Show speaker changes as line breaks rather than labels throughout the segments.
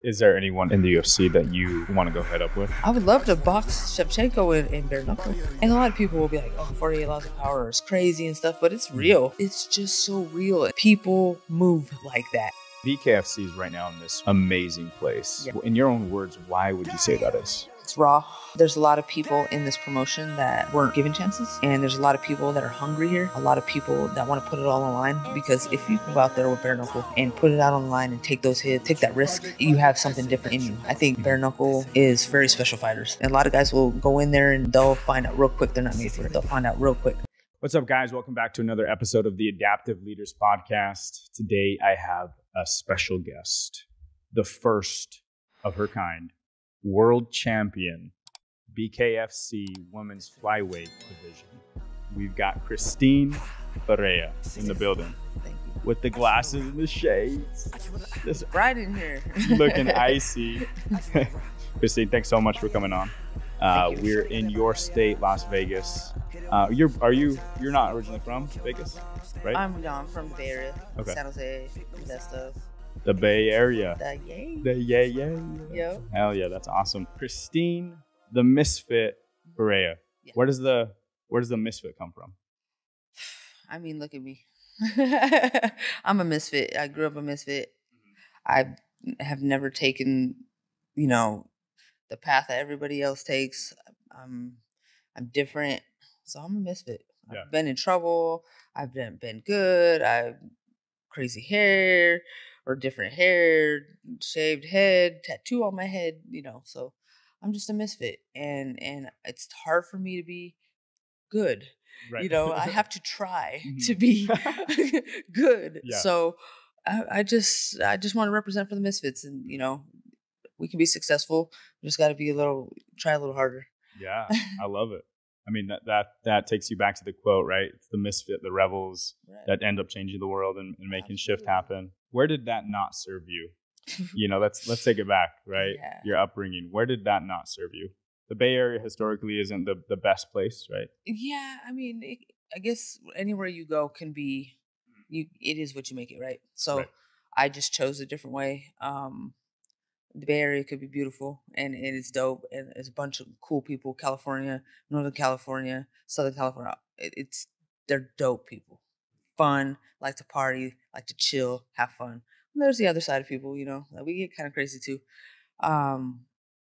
Is there anyone in the UFC that you want to go head up with?
I would love to box Shevchenko in, in bare knuckle. And a lot of people will be like, oh, 48 laws of power is crazy and stuff, but it's hmm. real. It's just so real. People move like that.
BKFC is right now in this amazing place.
Yeah.
In your own words, why would you say that is?
It's raw. There's a lot of people in this promotion that weren't given chances, and there's a lot of people that are hungry here. A lot of people that want to put it all online because if you go out there with bare knuckle and put it out online and take those hits, take that risk, you have something different in you. I think bare knuckle is very special fighters, and a lot of guys will go in there and they'll find out real quick they're not made for it. They'll find out real quick.
What's up, guys? Welcome back to another episode of the Adaptive Leaders Podcast. Today, I have a special guest, the first of her kind, world champion, BKFC Women's Flyweight Division. We've got Christine Ferea in the building with the glasses and the shades. This
Right in here.
looking icy. Christine, thanks so much for coming on. Uh, we're in your state, Las Vegas. Uh, you're are you you're not originally from Vegas, right?
I'm Dom from the Bay Area,
Okay.
San Jose, that stuff.
The Bay Area.
The yay.
The yeah yeah. yeah.
Yo.
Hell yeah, that's awesome. Christine, the misfit Ferea.
Yeah.
Where does the where does the misfit come from?
I mean, look at me. I'm a misfit. I grew up a misfit. Mm-hmm. I have never taken, you know, the path that everybody else takes. I'm, I'm different, so I'm a misfit.
Yeah.
I've been in trouble. I've been been good. I've crazy hair or different hair, shaved head, tattoo on my head. You know, so I'm just a misfit, and and it's hard for me to be good you know i have to try to
Mhm.
be good
Yeah.
so I, I just i just want to represent for the misfits and you know we can be successful we just got to be a little try a little harder
Yeah, I love it. I mean that that that takes you back to the quote, right? It's the misfit, the rebels
Right.
that end up changing the world and, and making shift happen. Where did that not serve you? You know, let's let's take it back, right?
Yeah.
Your upbringing. Where did that not serve you? The Bay Area historically isn't the, the best place, right?
yeah i mean it, i guess anywhere you go can be you it is what you make it right so
Right.
i just chose a different way um the bay area could be beautiful and it is dope and there's a bunch of cool people california northern california southern california it, it's they're dope people fun like to party like to chill have fun and there's the other side of people you know that we get kind of crazy too um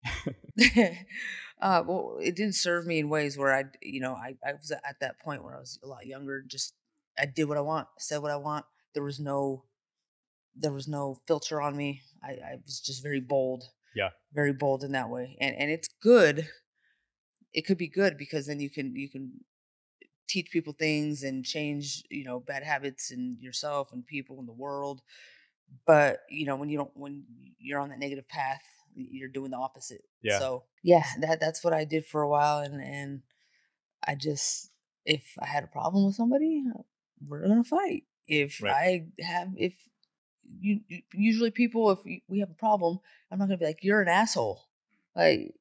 uh, well, it didn't serve me in ways where I, you know, I, I was at that point where I was a lot younger. Just I did what I want, said what I want. There was no, there was no filter on me. I, I was just very bold.
Yeah.
very bold in that way, and and it's good. It could be good because then you can you can teach people things and change you know bad habits in yourself and people in the world. But you know when you don't when you're on that negative path, you're doing the opposite.
Yeah.
So yeah, that that's what I did for a while, and and I just if I had a problem with somebody, uh, we're gonna fight. If
Right.
I have if you usually people if we- we have a problem, I'm not gonna be like you're an asshole. Like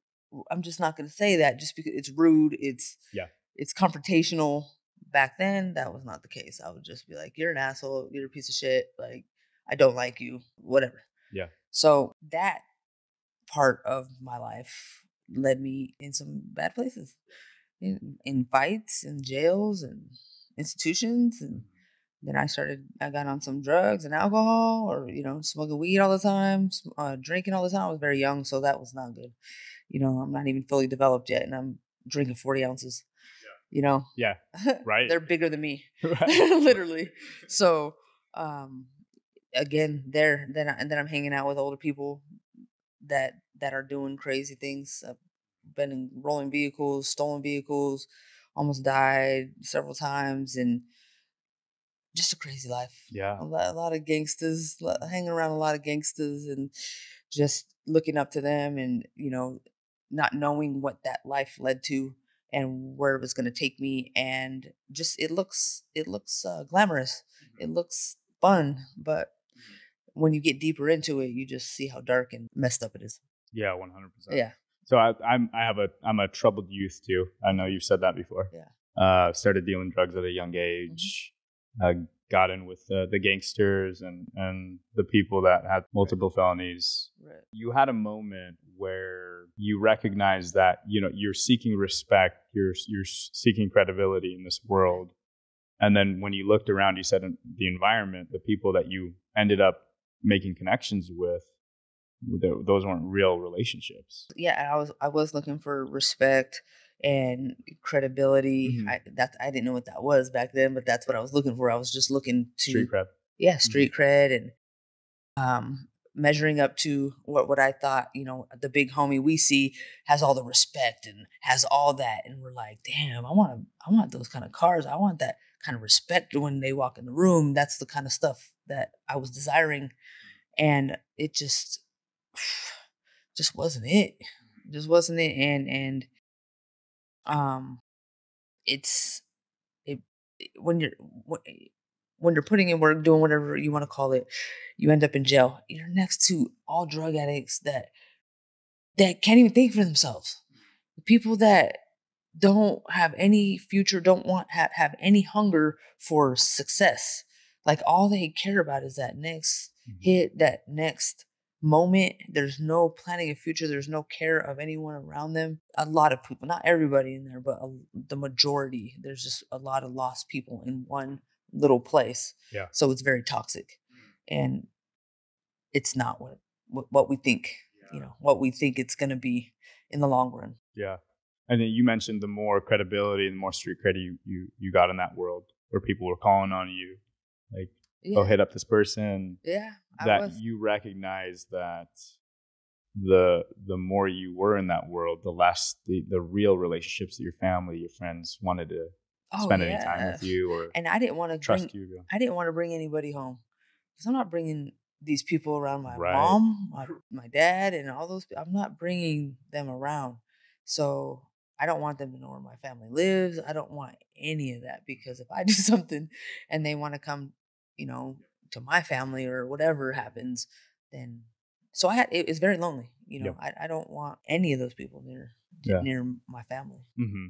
i'm just not gonna say that just because it's rude. It's
Yeah.
It's confrontational. Back then, that was not the case. I would just be like, "You're an asshole. You're a piece of shit. Like I don't like you. Whatever."
Yeah.
So that part of my life led me in some bad places, in, in fights, in jails, and institutions, and then I started. I got on some drugs and alcohol, or you know, smoking weed all the time, uh, drinking all the time. I was very young, so that was not good. You know, I'm not even fully developed yet, and I'm drinking 40 ounces. You know,
Yeah. Right.
They're bigger than me
Right.
literally. So, um, again, there, then, I, and then I'm hanging out with older people that that are doing crazy things. I've been in rolling vehicles, stolen vehicles, almost died several times, and just a crazy life.
Yeah.
A lot, a lot of gangsters, hanging around a lot of gangsters, and just looking up to them, and you know, not knowing what that life led to and where it was going to take me and just it looks it looks uh, glamorous it looks fun but when you get deeper into it you just see how dark and messed up it is
Yeah, one hundred percent.
yeah
So I, I'm I have a I'm a troubled youth too. I know you've said that before.
Yeah.
Uh, started dealing drugs at a young age. Uh, got in with uh, the gangsters and and the people that had multiple felonies.
Right.
You had a moment where you recognized that you know you're seeking respect, you're you're seeking credibility in this world, and then when you looked around, you said the environment, the people that you ended up making connections with, those weren't real relationships.
Yeah, I was I was looking for respect and credibility.
Mhm.
I that I didn't know what that was back then, but that's what I was looking for. I was just looking to
Street cred.
yeah, street cred and um measuring up to what what I thought, you know, the big homie we see has all the respect and has all that and we're like, "Damn, I want to I want those kind of cars. I want that kind of respect when they walk in the room." That's the kind of stuff that I was desiring and it just just wasn't it. Just wasn't it and and um it's it when you're wh- when you're putting in work doing whatever you want to call it you end up in jail. You're next to all drug addicts that that can't even think for themselves. The people that don't have any future don't want have, have any hunger for success. Like all they care about is that next
Mhm.
hit that next moment there's no planning a future there's no care of anyone around them. A lot of people not everybody in there but a, the majority there's just a lot of lost people in one little place.
Yeah.
so it's very toxic. And it's not what what, what we think you know what we think it's going to be in the long run.
Yeah. And then you mentioned the more credibility and the more street credit you, you, you got in that world where people were calling on you, like,
yeah
oh, hit up this person.
yeah
That you recognize that the the more you were in that world, the less the, the real relationships that your family, your friends wanted to
Oh,
spend any time with you or
and i didn't want to
trust
bring
you.
I didn't want to bring anybody home because I'm not bringing these people around my
Right.
mom, my my dad, and all those. I'm not bringing them around, so I don't want them to know where my family lives. I don't want any of that because if I do something and they want to come, you know, to my family or whatever happens, then so I had it, it's very lonely. You know,
Yep.
I, I don't want any of those people near
Yeah.
near my family.
Mm-hmm.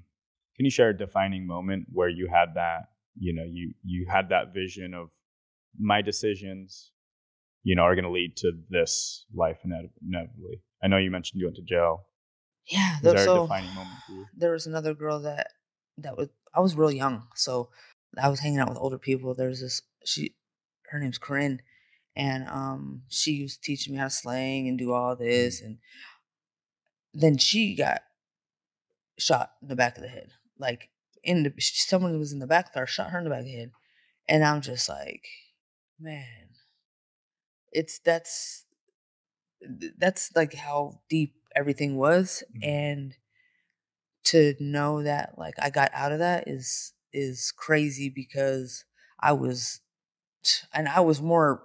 Can you share a defining moment where you had that, you know, you you had that vision of my decisions, you know, are going to lead to this life inevitably. I know you mentioned you went to jail.
Yeah,
Was there a defining moment for you?
there was another girl that that was I was real young, so I was hanging out with older people. There's this she her name's Corinne, and um she was teaching me how to slang and do all this, and then she got shot in the back of the head, like in the someone was in the back car shot her in the back of the head, and I'm just like, man, it's that's that's like how deep everything was,
Mhm.
and to know that like I got out of that is is crazy because I was and I was more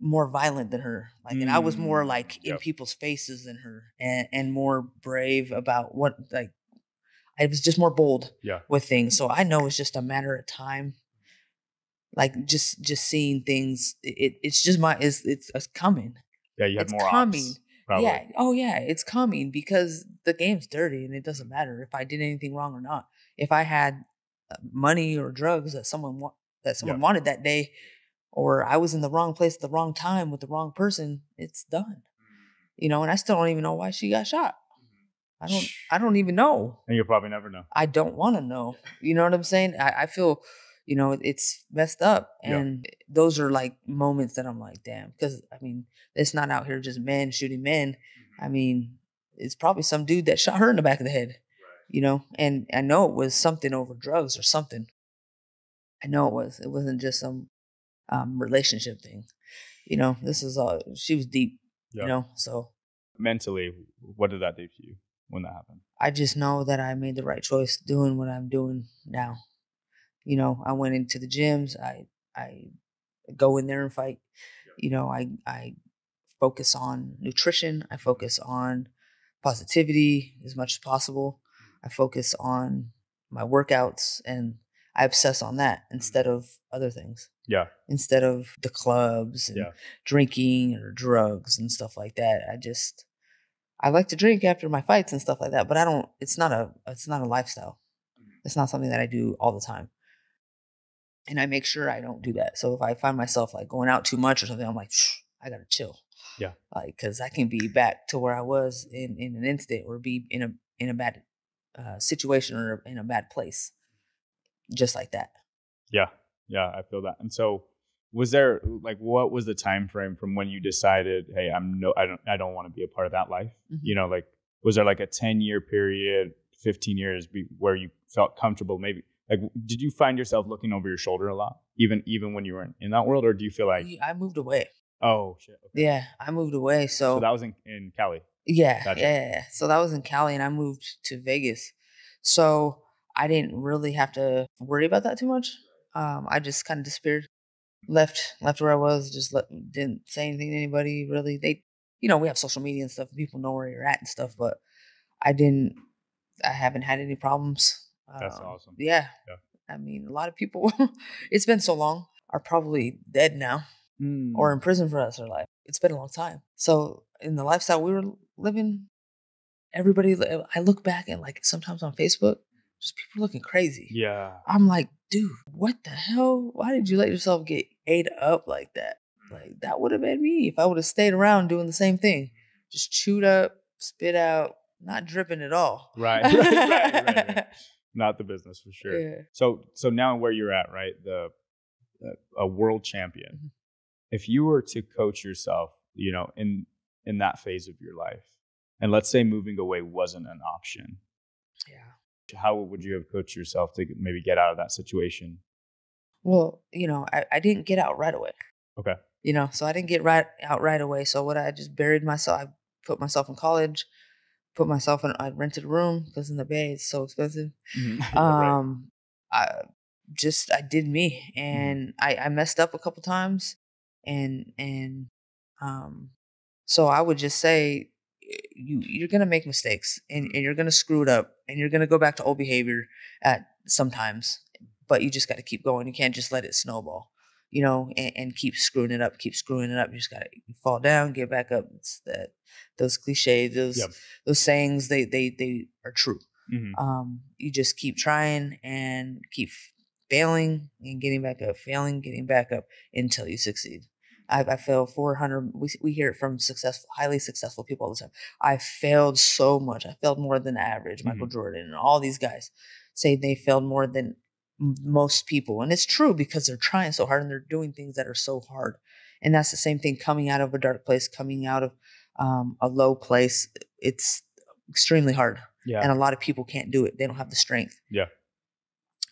more violent than her. Like and I was more
Mm,
like in
yep.
people's faces than her and and more brave about what like I was just more bold
Yeah.
with things. So I know it's just a matter of time. Like just just seeing things it, it's just my it's it's, it's coming.
Yeah, you had
It's
more
coming.
ops. Probably.
Yeah. Oh, yeah. It's coming because the game's dirty and it doesn't matter if I did anything wrong or not. If I had uh, money or drugs that someone that someone
Yeah.
wanted that day, or I was in the wrong place at the wrong time with the wrong person, it's done. You know, and I still don't even know why she got shot. I don't. I don't even know.
And you'll probably never know.
I don't want to know. You know what I'm saying? I, I feel, you know, it's messed up.
Yeah.
And those are like moments that I'm like, damn. Because, I mean, it's not out here just men shooting men. I mm-hmm. mean, it's probably some dude that shot her in the back of the head, you know? And I know it was something over drugs or something. I know it was. It wasn't just some um, relationship thing. You know, this is all, she was deep,
Yeah.
you know? So
Mentally, what did that do to you when that happened?
I just know that I made the right choice doing what I'm doing now. You know, I went into the gyms. I I go in there and fight. You know, I I focus on nutrition. I focus on positivity as much as possible. I focus on my workouts and I obsess on that instead of other things.
Yeah.
Instead of the clubs and
Yeah.
drinking or drugs and stuff like that. I just I like to drink after my fights and stuff like that, but I don't it's not a it's not a lifestyle. It's not something that I do all the time. and I make sure I don't do that. So if I find myself like going out too much or something, I'm like, I gotta chill.
Yeah.
Like, cause I can be back to where I was in in an instant, or be in a in a bad uh, situation or in a bad place, just like that.
Yeah, yeah, I feel that. And so, was there like what was the time frame from when you decided, hey, I'm no, I don't, I don't want to be a part of that life?
Mhm.
You know, like was there like a ten year period, fifteen years be, where you felt comfortable? Maybe like did you find yourself looking over your shoulder a lot, even even when you were in, that world, or do you feel like,
I moved away.
oh shit, okay.
Yeah, I moved away.
so
So,
that was in in Cali.
yeah,
Gotcha.
yeah, yeah. So that was in Cali, and I moved to Vegas. So I didn't really have to worry about that too much. Um, I just kind of disappeared, left, left where I was. Just let, didn't say anything to anybody really. They, you know, we have social media and stuff. People know where you're at and stuff, but I didn't. I haven't had any problems.
That's
Um,
awesome.
Yeah.
Yeah.
I mean, a lot of people. it's been so long. Are probably dead now
Mm.
or in prison for the rest of their life. It's been a long time. So in the lifestyle we were living, everybody. I look back and like sometimes on Facebook, just people looking crazy.
yeah,
I'm like, dude, what the hell? Why did you let yourself get ate up like that? Like that would have been me if I would have stayed around doing the same thing, just chewed up, spit out, not dripping at all.
right, right, right, right, right. Not the business for sure.
Yeah.
So so now where you're at, right? The a world champion.
Mhm.
If you were to coach yourself, you know, in in that phase of your life, and let's say moving away wasn't an option,
Yeah.
How would you have coached yourself to maybe get out of that situation?
Well, you know, I, I didn't get out right away.
Okay.
You know, so I didn't get right out right away. So what I just buried myself. I put myself in college, put myself in. I rented a room because in the Bay it's so expensive.
Right.
Um, I just I did me,
Mm-hmm.
and I I messed up a couple times, and and um, so I would just say you you're gonna make mistakes and, and you're gonna screw it up and you're gonna go back to old behavior at sometimes, but you just got to keep going. You can't just let it snowball, you know, and, and keep screwing it up, keep screwing it up. You just gotta fall down, get back up. It's that those cliches, those
Yep.
those sayings, they they they are true
Mhm.
um, you just keep trying and keep failing and getting back up, failing, getting back up until you succeed. I, I failed 400. We, we hear it from successful, highly successful people all the time. I failed so much. I failed more than average. Michael Jordan and all these guys say they failed more than most people. And it's true because they're trying so hard and they're doing things that are so hard. And that's the same thing coming out of a dark place, coming out of um, a low place. It's extremely hard
Yeah.
and a lot of people can't do it. They don't have the strength.
Yeah.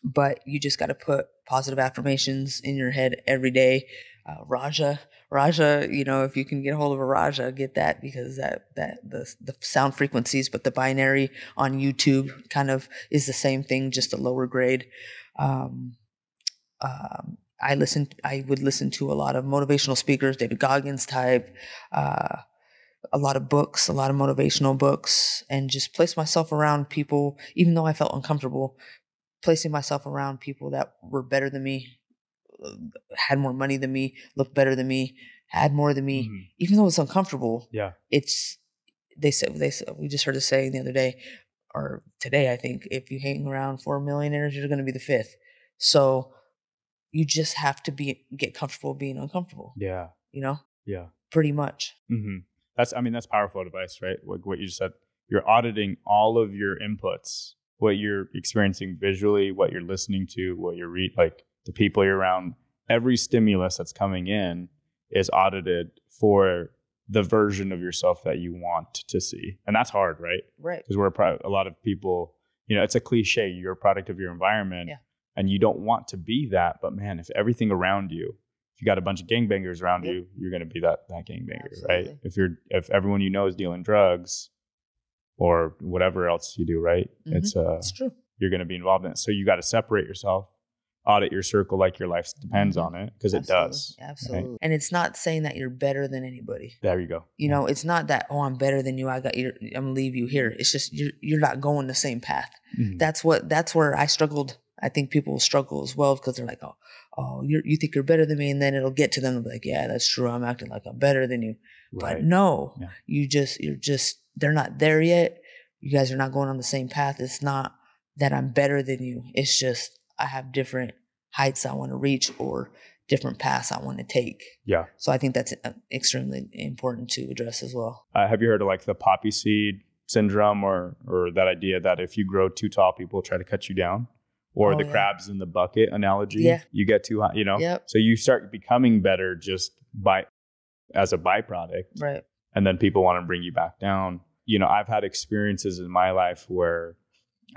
But you just got to put positive affirmations in your head every day. Uh, Raja, Raja, you know, if you can get a hold of a Raja, get that because that that the the sound frequencies, but the binaural on YouTube kind of is the same thing, just a lower grade. Um, um, I listened. I would listen to a lot of motivational speakers, David Goggins type. Uh, a lot of books, a lot of motivational books, and just place myself around people, even though I felt uncomfortable, placing myself around people that were better than me, had more money than me, looked better than me, had more than me,
Mhm.
even though it's uncomfortable.
Yeah.
It's they said they said we just heard a saying the other day or today I think if you hang around four millionaires you're going to be the fifth. So you just have to be get comfortable being uncomfortable.
Yeah.
You know,
Yeah.
pretty much.
hmm That's, I mean, that's powerful advice, right? Like what you just said. You're auditing all of your inputs, what you're experiencing visually, what you're listening to, what you're read, like the people you're around. Every stimulus that's coming in is audited for the version of yourself that you want to see, and that's hard, right?
Right.
Because we're a, pro- a lot of people. You know, it's a cliche. You're a product of your environment,
Yeah.
and you don't want to be that. But man, if everything around you if you got a bunch of gangbangers around
Yep.
you, you're going to be that that gangbanger, right? If you're if everyone you know is dealing drugs or whatever else you do, right?
Mhm.
It's uh
It's true.
you're going to be involved in it. So you got to separate yourself, audit your circle like your life depends
Mhm.
on it because it does.
Absolutely. And it's not saying that you're better than anybody.
There you go.
You know, it's not that oh I'm better than you. I got your I'm gonna leave you here. It's just you're you're not going the same path.
Mhm.
That's what that's where I struggled. I think people struggle as well because they're like, oh, oh, you you think you're better than me, and then it'll get to them. Like, yeah, that's true. I'm acting like I'm better than you, but no,
Yeah.
you just you're just they're not there yet. You guys are not going on the same path. It's not that I'm better than you. It's just I have different heights I want to reach or different paths I want to take.
Yeah.
So I think that's uh, extremely important to address as well.
Uh, have you heard of like the poppy seed syndrome or or that idea that if you grow too tall, people try to cut you down? Or
Oh,
the
yeah.
crabs in the bucket analogy.
Yeah.
You get too high, you know?
Yep.
So you start becoming better just by as a byproduct.
Right.
and then people want to bring you back down. You know, I've had experiences in my life where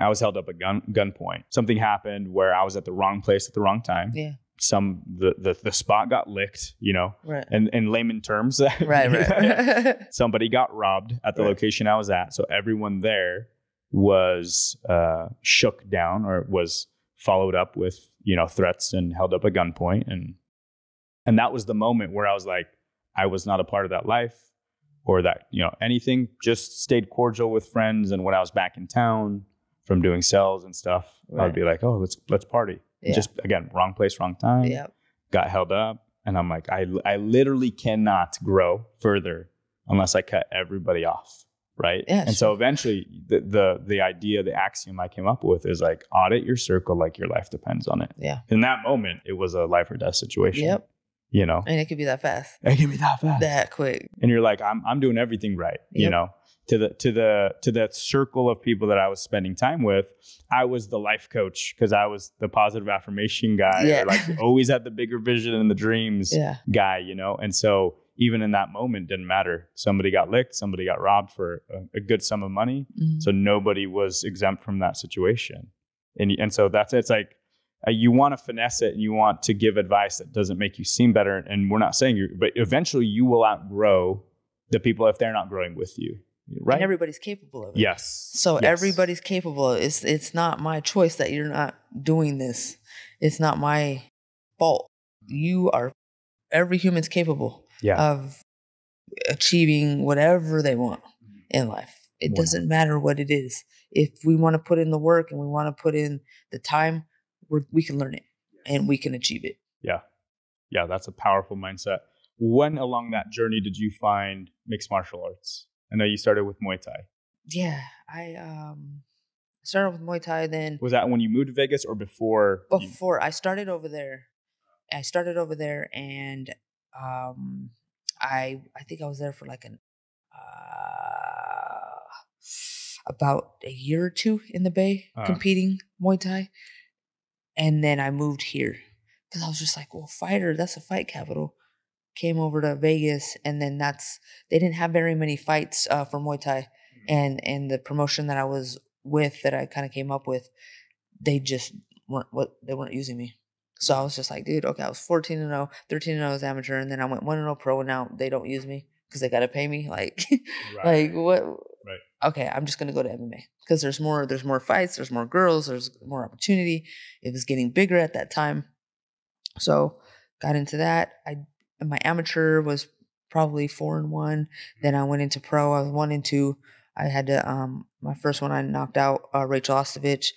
I was held up at gun gunpoint. Something happened where I was at the wrong place at the wrong time.
Yeah.
Some the the, the spot got licked, you know,
Right.
and in layman terms,
Right. Right.
somebody got robbed at the
Right.
location I was at. So everyone there was uh, shook down or was followed up with you know threats and held up at gunpoint and and that was the moment where I was like I was not a part of that life or that you know anything just stayed cordial with friends and when I was back in town from doing sales and stuff I'd be like oh let's let's party.
Yeah.
just again wrong place wrong time.
Yeah.
got held up and i'm like i i literally cannot grow further unless i cut everybody off right?
Yeah,
and so eventually the, the the idea the axiom i came up with is like audit your circle like your life depends on it.
Yeah.
in that moment it was a life or death situation
Yep.
you know?
And it could be that fast,
it can be that fast.
That quick.
and you're like i'm i'm doing everything right you know to the to the to that circle of people that i was spending time with i was the life coach because i was the positive affirmation guy
Yeah.
like always had the bigger vision and the dreams
Yeah.
guy you know and so even in that moment didn't matter somebody got licked somebody got robbed for a, a good sum of money
Mhm.
so nobody was exempt from that situation and and so that's it's like uh, you want to finesse it and you want to give advice that doesn't make you seem better and we're not saying you but eventually you will outgrow the people if they're not growing with you right
And everybody's capable of it.
yes
So
Yes.
everybody's capable. It's it's not my choice that you're not doing this. It's not my fault. You are every human's capable
yeah
of achieving whatever they want mm-hmm. in life. It
Wow.
doesn't matter what it is. If we want to put in the work and we want to put in the time, we're, we can learn it and we can achieve it.
yeah yeah that's a powerful mindset when along that journey did you find mixed martial arts i know you started with muay thai
Yeah, I um started with Muay Thai. Then
was that when you moved to vegas or before you-
before I started over there, I started over there, and um, I I think I was there for like an uh, about a year or two in the Bay
Uh-huh.
competing Muay Thai, and then I moved here because I was just like, well, fighter, that's a fight capital. Came over to Vegas, and then that's they didn't have very many fights uh, for Muay Thai, and and the promotion that I was with that I kind of came up with, they just weren't what they weren't using me. So I was just like, dude, okay, I was 14 and 0, 13 and 0 as amateur, and then I went 1 and 0 pro, and now they don't use me because they got to pay me. Like,
Right.
like what?
Right.
Okay, I'm just gonna go to MMA because there's more. There's more fights. There's more girls. There's more opportunity. It was getting bigger at that time, so got into that. I my amateur was probably four and one. Then I went into pro. I was one and two. I had to um my first one I knocked out uh, Rachel Ostovich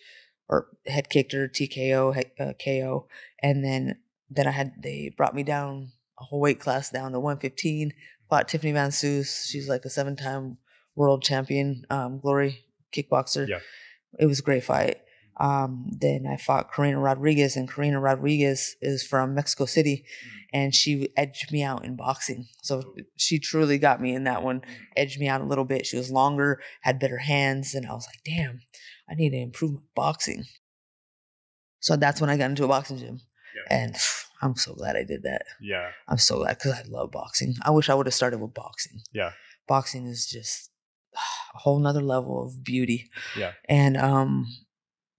or head kicked her TKO head, uh, KO, and then then I had they brought me down a whole weight class down to 115. Fought Tiffany Van Soest. She's like a seven time world champion, um, glory kickboxer.
Yeah.
It was a great fight. Um, then I fought Karina Rodriguez, and Karina Rodriguez is from Mexico City, and she edged me out in boxing. So she truly got me in that one, edged me out a little bit. She was longer, had better hands, and I was like, damn, I need to improve my boxing. So that's when I got into a boxing gym,
Yeah.
and I'm so glad I did that.
yeah
I'm so glad because I love boxing. I wish I would have started with boxing.
Yeah.
Boxing is just a whole nother level of beauty.
Yeah.
And um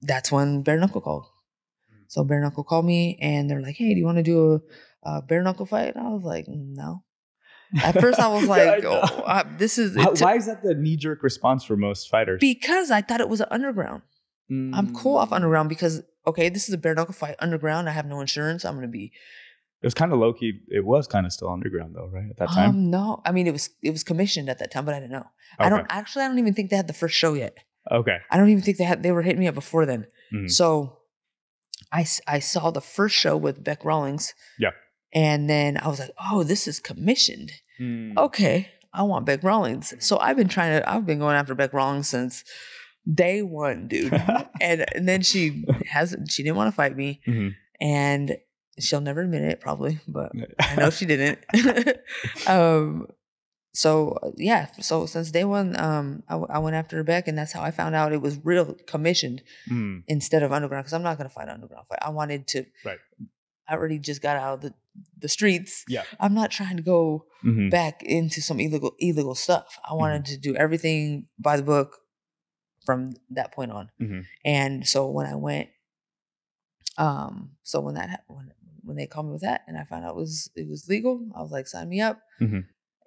that's when Bare Knuckle called.
Mm.
So Bare Knuckle called me and they're like, Hey, do you want to do a, a bare knuckle fight? And I was like, No. At first I was like,
know.
oh, uh, this is
How- why is that the knee jerk response for most fighters?
because I thought it was an underground. I'm cool
Mm.
off underground because okay, this is a bare knuckle fight underground. I have no insurance. I'm gonna be
It was kind of low key. It was kind of still underground though, right? At that time.
Um, no, I mean it was it was commissioned at that time, but I didn't know. I don't actually. I don't even think they had the first show yet.
Okay.
I don't even think they had. They were hitting me up before then.
Mhm.
So, I saw the first show with Beck Rawlings.
Yeah.
And then I was like, oh, this is commissioned.
Mm.
Okay, I want Beck Rawlings. So I've been trying to. I've been going after Beck Rawlings since day one, dude. and and then she hasn't. She didn't want to fight me.
Mhm.
and she'll never admit it probably, but I know she didn't. um, so uh, yeah, so since day one, um, I, w- I went after Beck, and that's how I found out it was real commissioned
Mm,
instead of underground because I'm not gonna fight underground fight. I wanted to.
Right.
I already just got out of the the streets.
Yeah.
I'm not trying to go
mhm,
back into some illegal illegal stuff. I wanted to do everything by the book from that point on.
Mhm.
And so when I went, um, so when that when when they called me with that, and I found out it was it was legal, I was like, sign me up.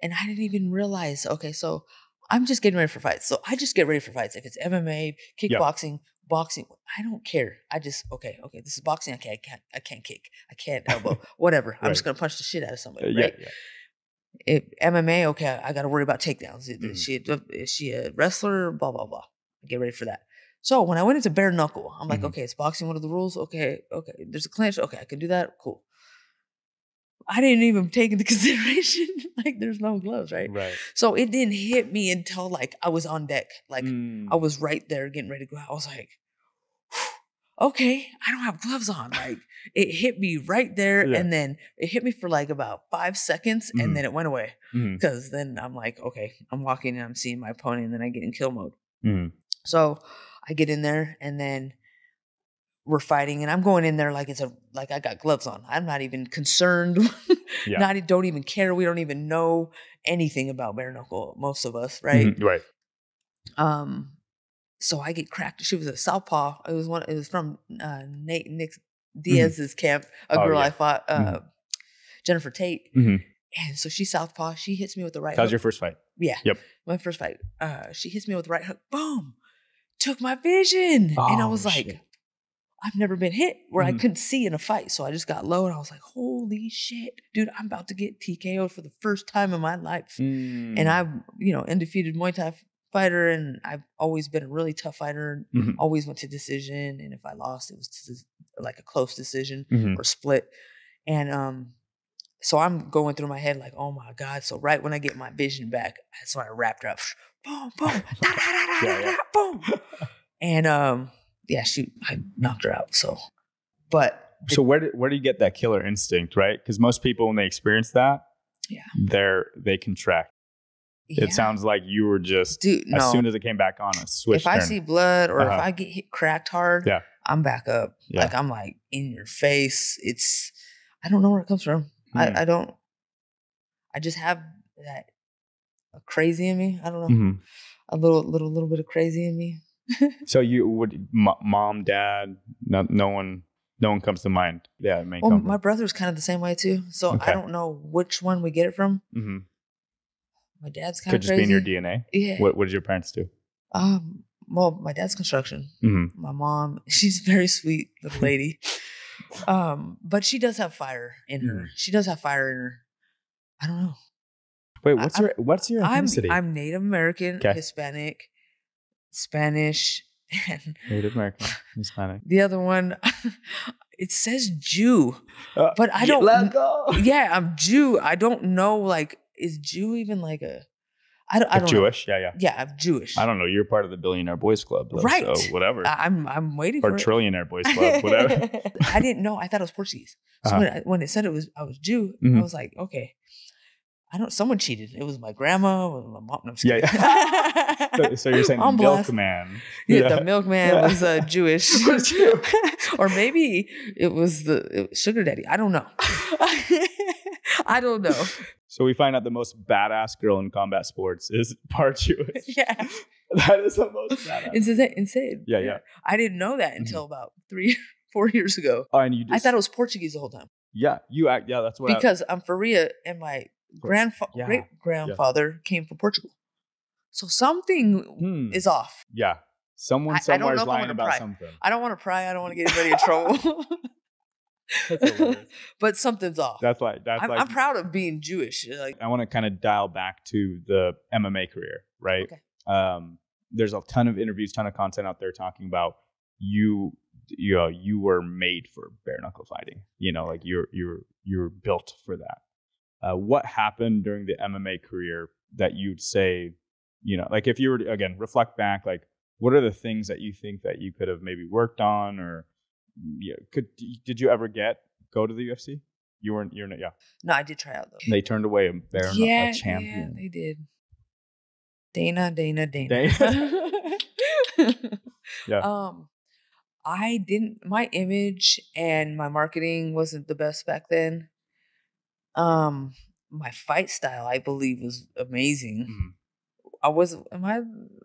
And I didn't even realize. Okay, so I'm just getting ready for fights. So I just get ready for fights. If it's MMA,
Yeah.
kickboxing, boxing, I don't care. I just okay, okay. This is boxing. Okay, I can't, I can't kick. I can't elbow. Whatever. I'm just gonna punch the shit out of
Uh,
somebody.
yeah,
right?
yeah.
it, MMA, okay, I, I got to worry about takedowns. Is,
Mhm.
is she a, is she a wrestler? Blah blah blah. Get ready for that. So when I went into bare knuckle, I'm like,
Mhm.
okay, it's boxing. One of the rules. Okay, okay. There's a clinch. Okay, I can do that. Cool. I didn't even take into consideration like there's no gloves, right?
Right.
So it didn't hit me until like I was on deck, like
Mm,
I was right there getting ready to go. out. I was like, okay, I don't have gloves on. Like it hit me right there,
Yeah.
and then it hit me for like about five seconds,
Mhm.
and then it went away. Because then I'm like, okay, I'm walking and I'm seeing my opponent, and then I get in kill mode.
mhm.
So I get in there, and then we're fighting, and I'm going in there like it's a like I got gloves on. I'm not even concerned.
Yeah.
Not don't even care. We don't even know anything about bare knuckle. Most of us, right?
Mhm, Right.
Um, so I get cracked. She was a southpaw. It was one. It was from uh, Nate Nick Diaz's camp. A
Oh,
girl
yeah.
I fought, uh,
Mhm.
Jennifer Tate,
Mhm.
and so she's southpaw. She hits me with the right.
That was
hook.
your first fight.
Yeah.
Yep.
My first fight. Uh, she hits me with the right hook. Boom. Took my vision, and I
Oh,
was like,
shit.
I've never been hit where I
Mhm.
couldn't see in a fight. So I just got low, and I was like, Holy shit, dude! I'm about to get TKO'd for the first time in my life
Mm.
and I'm you know undefeated Muay Thai fighter, and I've always been a really tough fighter.
Mhm.
Always went to decision, and if I lost, it was to, like a close decision
Mhm.
or split. And um, so I'm going through my head like, oh my god. So right when I get my vision back, that's when I wrapped up. Boom, boom, da, da, da, da,
Yeah, yeah.
da, boom. And um, yeah, she I knocked her out. So, but
So where did where do you get that killer instinct, right? Because most people when they experience that,
Yeah.
they're they contract.
yeah,
It sounds like you were just
dude, no.
as soon as it came back on a switch.
if I see blood or
Uh-huh.
if I get hit cracked hard,
Yeah.
I'm back up.
Yeah.
Like I'm like in your face. It's I don't know where it comes from.
Hmm.
I, I don't. I just have that crazy in me. I don't know.
Mhm.
A little, little, little bit of crazy in me.
So you would mo- mom, dad, no, no one, no one comes to mind. Yeah, it may
Well,
come.
my brother's kind of the same way too. So
Okay.
I don't know which one we get it from.
hmm
My dad's kind
Could
of
just
crazy.
be in your DNA.
Yeah.
What What did your parents do?
Um. Well, my dad's construction.
hmm
My mom, she's a very sweet little lady. um, but she does have fire in her.
Mhm.
She does have fire in her. I don't know.
Wait, what's
I'm-
your What's your
I'm
ethnicity?
I'm Native American,
'Kay.
Hispanic, Spanish, and
Native American, Hispanic.
the other one it says Jew.
Uh,
But I don't
Let's go.
Yeah, I'm Jew. I don't know like is Jew even like a I don't, I don't know.
Jewish? Yeah, yeah.
Yeah, I'm Jewish.
I don't know. You're part of the Billionaire Boys Club, though,
Right.
So whatever.
I- I'm I'm waiting
or
for it.
Trillionaire Boys Club, whatever.
I didn't know. I thought it was Portuguese. So
Uh-huh.
when, I, when it said it was I was Jew, I
Mhm.
was like, okay. I don't. Someone cheated. It was my grandma or my mom. No, I'm
Yeah, so, so you're saying the
I'm blessed.
milkman?
Yeah, the milkman
Yeah.
was uh, Jewish, or maybe it was the it was sugar daddy. I don't know. I don't know.
So we find out the most badass girl in combat sports is part Jewish.
Yeah,
That is the most badass.
it's insane. insane.
Yeah, yeah.
I didn't know that
Mm-hmm.
until about three, four years ago.
Oh, and you just,
I thought it was Portuguese the whole time
yeah, you act, yeah, that's what I-
because I'm Ferea and my grandfather,
Yeah.
great grandfather came from Portugal. So something
Hmm.
is off.
yeah. Someone somewhere is lying about
pry.
something.
I don't want to pry. I don't want to get anybody in trouble. But something's off.
That's like that's
I'm,
like
I'm proud of being Jewish. Like,
I want to kind of dial back to the MMA career, right?
Okay.
Um, there's a ton of interviews, ton of content out there talking about you. You know, you were made for bare knuckle fighting. You know, like you're you're you're built for that. Uh, what happened during the MMA career that you'd say, you know, like if you were to, again reflect back, like what are the things that you think that you could have maybe worked on or yeah, could did you ever get go to the UFC? You weren't. You're not. Yeah.
No, I did try out though.
They turned away a Baron,
yeah,
a
yeah,
champion.
they did. Dana, Dana, Dana.
Dana. Yeah.
Um, I didn't. My image and my marketing wasn't the best back then. Um, my fight style, I believe, was amazing.
Mhm.
I was. Am I?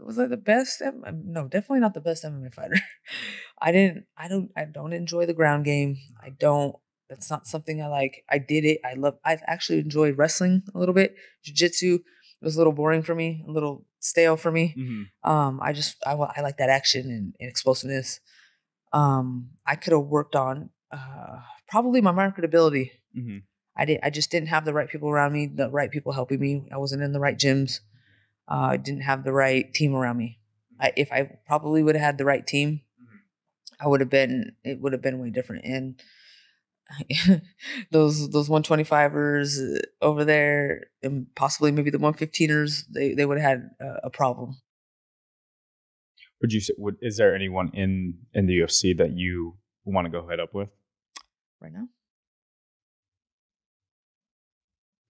Was I the best? No, definitely not the best MMA fighter. I didn't. I don't. I don't enjoy the ground game. I don't. That's not something I like. I did it. I love. I actually enjoyed wrestling a little bit. Jiu jitsu was a little boring for me. A little stale for me.
Mhm.
Um, I just I, I like that action and, and explosiveness. Um, I could have worked on uh, probably my marketability.
Mhm.
I didn't. I just didn't have the right people around me, the right people helping me. I wasn't in the right gyms. Uh, I didn't have the right team around me. I, if I probably would have had the right team, I would have been. It would have been way different. And those those 125ers uh, over there, and possibly maybe the 115ers, they they would have had a, a problem.
Would you? say- Would is there anyone in in the UFC that you want to go head up with?
right now.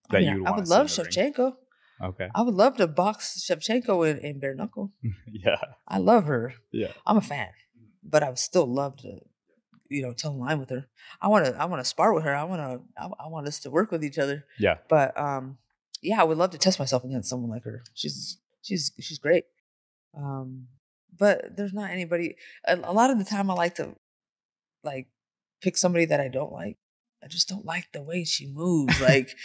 That
I, mean,
you'd
I would love? Shevchenko.
Okay.
I would love to box Shevchenko in, in bare knuckle.
yeah.
I love her.
Yeah.
I'm a fan, but I would still love to, you know, toe line with her. I want to. I want to spar with her. I want to. I, I want us to work with each other.
Yeah.
But um, yeah, I would love to test myself against someone like her. She's she's she's great. Um, but there's not anybody. A, a lot of the time, I like to like pick somebody that I don't like. I just don't like the way she moves. Like,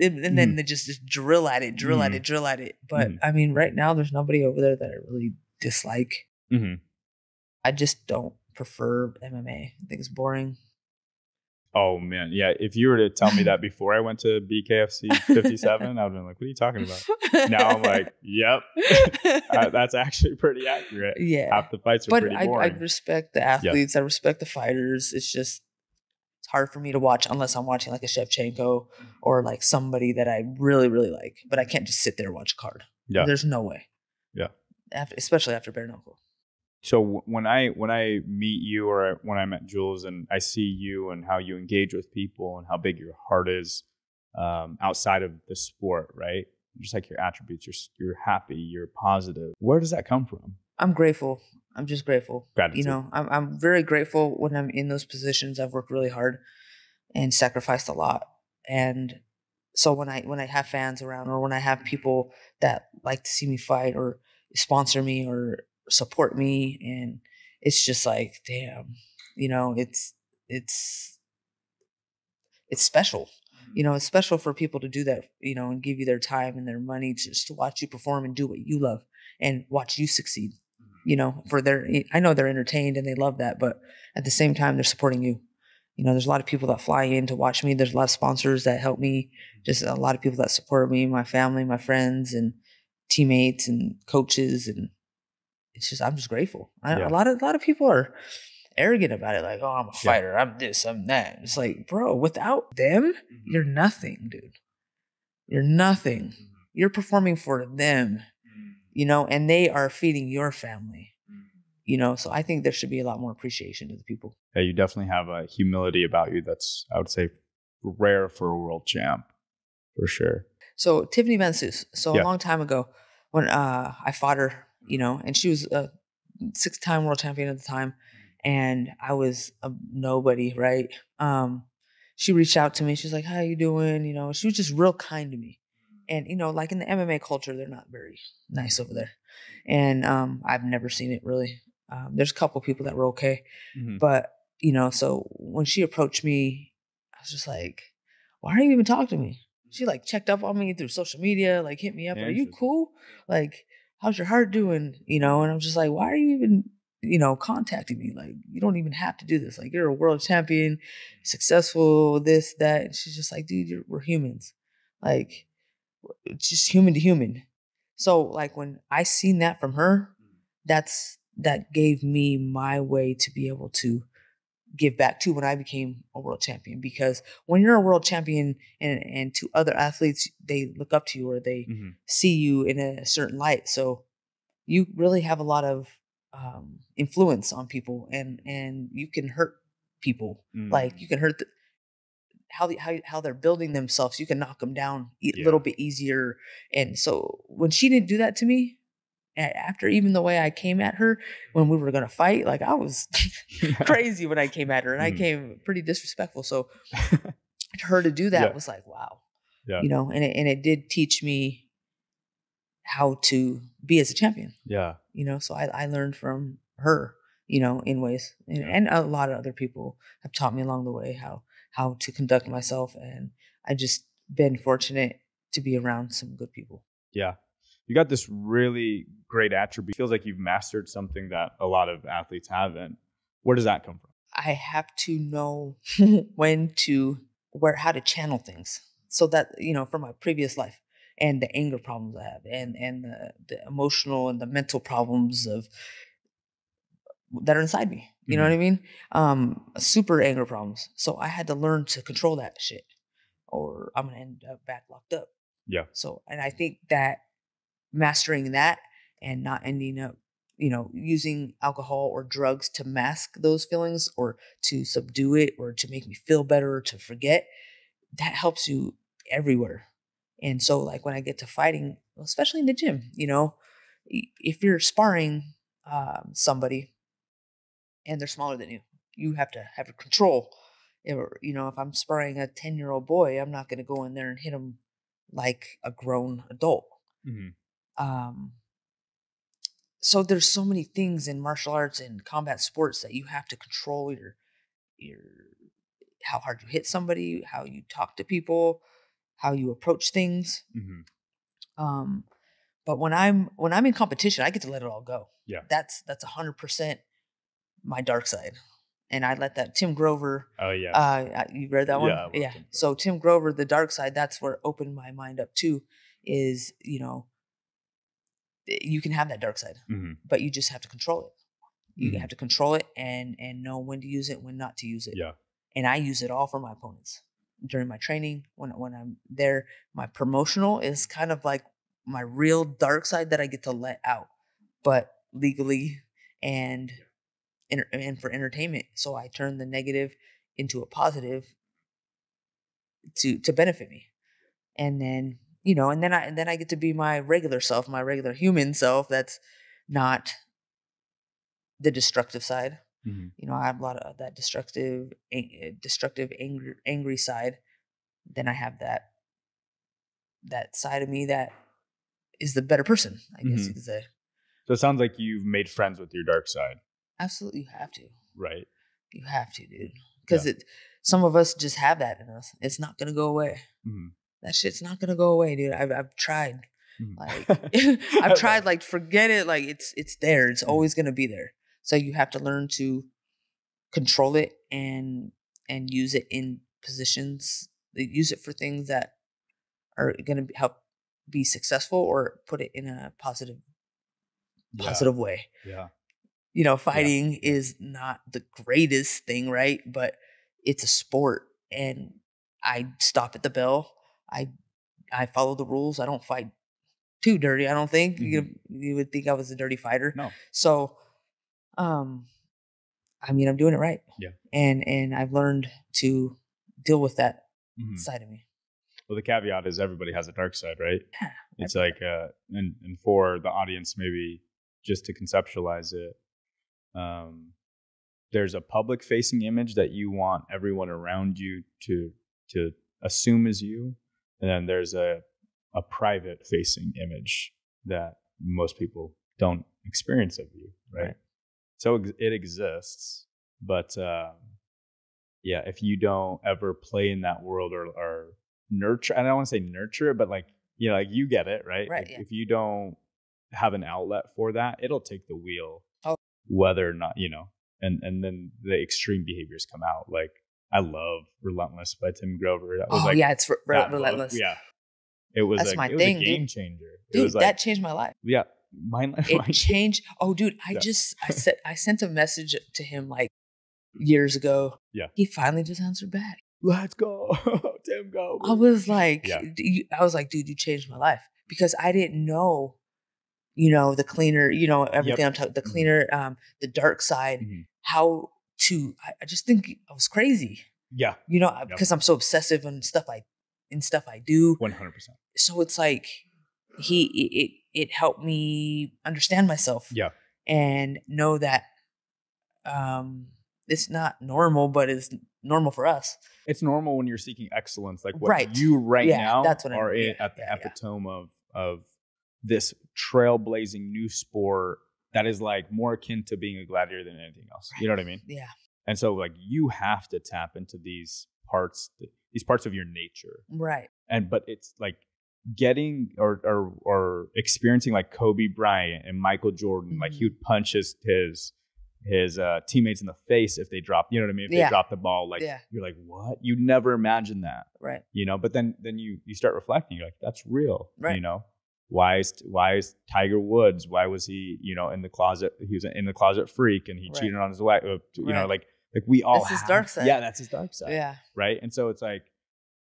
and, and then they just, just drill at it, drill at
Mhm.
it, drill at it. But
Mhm.
I mean, right now, there's nobody over there that I really dislike.
hmm
I just don't prefer MMA. I think it's boring.
Oh man, yeah. If you were to tell me that before I went to BKFC 57, I would have been like, "What are you talking about?" Now I'm like, "Yep, uh, that's actually pretty accurate."
yeah.
Half the fights are
But
pretty
I, I respect the athletes. I respect the fighters. It's just hard for me to watch unless I'm watching like a Shevchenko or like somebody that I really really like. But I can't just sit there and watch a card.
Yeah.
There's no way.
Yeah.
After, especially after bare knuckle.
so when I when I meet you or when I met Jules and I see you and how you engage with people and how big your heart is um, outside of the sport, right? Just like your attributes, you're you're happy, you're positive. Where does that come from?
I'm grateful. I'm just grateful.
Gratitude.
You know, I'm I'm very grateful when I'm in those positions. I've worked really hard and sacrificed a lot. And so when I when I have fans around or when I have people that like to see me fight or sponsor me or support me and it's just like, damn, you know, it's it's it's special. You know, it's special for people to do that, you know, and give you their time and their money just to watch you perform and do what you love and watch you succeed you know, for their, eh, I know they're entertained and they love that, but at the same time, they're supporting you. You know, there's a lot of people that fly in to watch me. There's a lot of sponsors that help me. Just a lot of people that support me, my family, my friends, and teammates and coaches, and it's just I'm just grateful. I,
Yeah.
A lot of a lot of people are arrogant about it, like, oh, I'm a
Yeah.
fighter, I'm this, I'm that. It's like, bro, without them, mm-hmm. you're nothing, dude. You're nothing. Mm-hmm. You're performing for them you know, and they are feeding your family, you know. So I think there should be a lot more appreciation to the people.
Yeah, you definitely have a humility about you that's I would say rare for a world champ, for sure.
So Tiffany Soest, so
Yeah.
a long time ago, when uh, I fought her, you know, and she was a six-time world champion at the time, and I was a nobody, right? Um, she reached out to me. She's like, "How you doing?" You know, she was just real kind to me. And you know, like in the MMA culture, they're not very nice over there, and um, I've never seen it really. Um, there's a couple people that were okay,
Mhm.
but you know, so when she approached me, I was just like, "Why are you even talking to me?" She like checked up on me through social media, like hit me up. Are you cool? Like, how's your heart doing? You know, and I'm just like, why are you even, you know, contacting me? Like, you don't even have to do this. Like, you're a world champion, successful, this, that. And she's just like, dude, you're, we're humans. Like, just human to human. So, like, when I seen that from her, that's that gave me my way to be able to give back to when I became a world champion. Because when you're a world champion and and to other athletes, they look up to you or they
Mhm.
see you in a certain light. So you really have a lot of um, influence on people, and and you can hurt people. Like
Mm.
you can hurt the, how how how they're building themselves. You can knock them down a
Yeah.
little bit easier. And so when she didn't do that to me, after even the way I came at her when we were gonna fight, like I was crazy when I came at her, and I
Mm.
came pretty disrespectful. So her to do that
Yeah.
was like, wow,
Yeah.
you know, and it, and it did teach me how to be as a champion,
yeah.
you know. So I, I learned from her, you know, in ways, and,
Yeah.
and a lot of other people have taught me along the way how how to conduct myself, and I've just been fortunate to be around some good people.
Yeah. You got this really great attribute. Feels like you've mastered something that a lot of athletes haven't. Where does that come from?
I have to know when to where how to channel things. So that you know, from my previous life and the anger problems I have and and the, the emotional and the mental problems of that are inside me. You know what I mean? Um super anger problems. So I had to learn to control that shit or I'm gonna end up back locked up.
Yeah.
So and I think that mastering that and not ending up you know using alcohol or drugs to mask those feelings or to subdue it or to make me feel better or to forget that helps you everywhere and so like when i get to fighting especially in the gym you know if you're sparring um, somebody and they're smaller than you you have to have a control or you know if i'm sparring a 10 year old boy i'm not going to go in there and hit him like a grown adult
Mhm.
um so there's so many things in martial arts and combat sports that you have to control your your how hard you hit somebody how you talk to people how you approach things
Mhm.
um but when i'm when i'm in competition i get to let it all go
Yeah.
that's that's a 100% my dark side and i let that tim grover
Oh yeah.
uh, you read that one?
Yeah,
yeah.
Tim
So Tim Grover, the dark side, that's where opened my mind up too. Is you know, you can have that dark side,
Mhm.
but you just have to control it. You
Mhm.
have to control it and and know when to use it, when not to use it.
Yeah.
And I use it all for my opponents during my training. When when I'm there, my promotional is kind of like my real dark side that I get to let out, but legally and enter- and for entertainment. So I turn the negative into a positive to to benefit me. And then, you know, and then I and then I get to be my regular self, my regular human self that's not the destructive side.
Mhm.
You know, I have a lot of that destructive destructive angry angry side. Then I have that that side of me that is the better person, I guess
Mhm.
you could say.
So it sounds like you've made friends with your dark side,
Absolutely you have to.
right?
You have to, dude. Because it some of us just have that in us. It's not gonna go away.
Mhm.
That shit's not gonna go away, dude. I've I've tried.
Mhm.
Like I've tried like forget it. Like it's it's there. It's
Mhm.
always gonna be there. So you have to learn to control it and and use it in positions. Use it for things that are gonna be- help be successful or put it in a positive
Yeah,
positive way.
Yeah.
You know, fighting is not the greatest thing, right? But it's a sport, and I stop at the bell. I I follow the rules. I don't fight too dirty. I don't think you you would think I was a dirty fighter.
No.
So, um, I mean, I'm doing it right.
Yeah.
and and I've learned to deal with that
Mhm.
side of me.
Well, the caveat is everybody has a dark side, right?
Yeah,
It's like, uh, and and for the audience, maybe just to conceptualize it, um, there's a public facing image that you want everyone around you to to assume is you, and then there's a a private facing image that most people don't experience of you, right?
Right.
So it exists, but um, yeah, if you don't ever play in that world or, or nurture, I don't want to say nurture but like you know, like you get it, right?
Right,
Like,
yeah.
If you don't have an outlet for that, it'll take the wheel. Whether or not you know, and and then the extreme behaviors come out. Like I love Relentless by Tim Grover. That was
Oh
like
yeah, it's re- re-
that book,
relentless.
Yeah, it was
That's
like
my
it was
thing,
a
dude.
game changer. it
dude,
was like
that changed my life.
yeah, mine.
it
mine-
changed. Oh, dude, I
Yeah.
just I sent I sent a message to him like years ago.
Yeah.
he finally just answered back.
Let's go, Tim go
I was like,
Yeah.
I was like, dude, you changed my life because I didn't know, you know, the cleaner, you know, everything I'm talking, the cleaner, um, the dark side,
Mhm.
how to, I, I just think I was crazy,
Yeah,
you know, because I'm so obsessive on stuff I, in stuff I do.
one hundred percent.
So it's like, he, it, it, helped me understand myself.
Yeah.
And know that, um, it's not normal, but it's normal for us.
It's normal when you're seeking excellence, like what
Right.
you right
Yeah,
now
that's what I
are
mean.
in, at the
yeah, yeah.
epitome of of this trailblazing new sport that is like more akin to being a gladiator than anything else. You know what I mean?
Yeah.
And so like you have to tap into these parts, these parts of your nature,
Right.
and but it's like getting or or or experiencing like Kobe Bryant and Michael Jordan, like he
Mhm.
would punch his his his uh, teammates in the face if they drop, you know what I mean? If
Yeah.
they drop the ball, like
Yeah.
you're like, what? You never imagined that,
Right.
you know? But then then you you start reflecting, you're like, that's real,
Right.
you know? Why is why is Tiger Woods? Why was he, you know, in the closet? He was in the closet freak, and he
Right.
cheated on his wife. uh, You know, like like we all
That's his dark side.
Yeah, that's his dark side
Yeah.
right? And so it's like,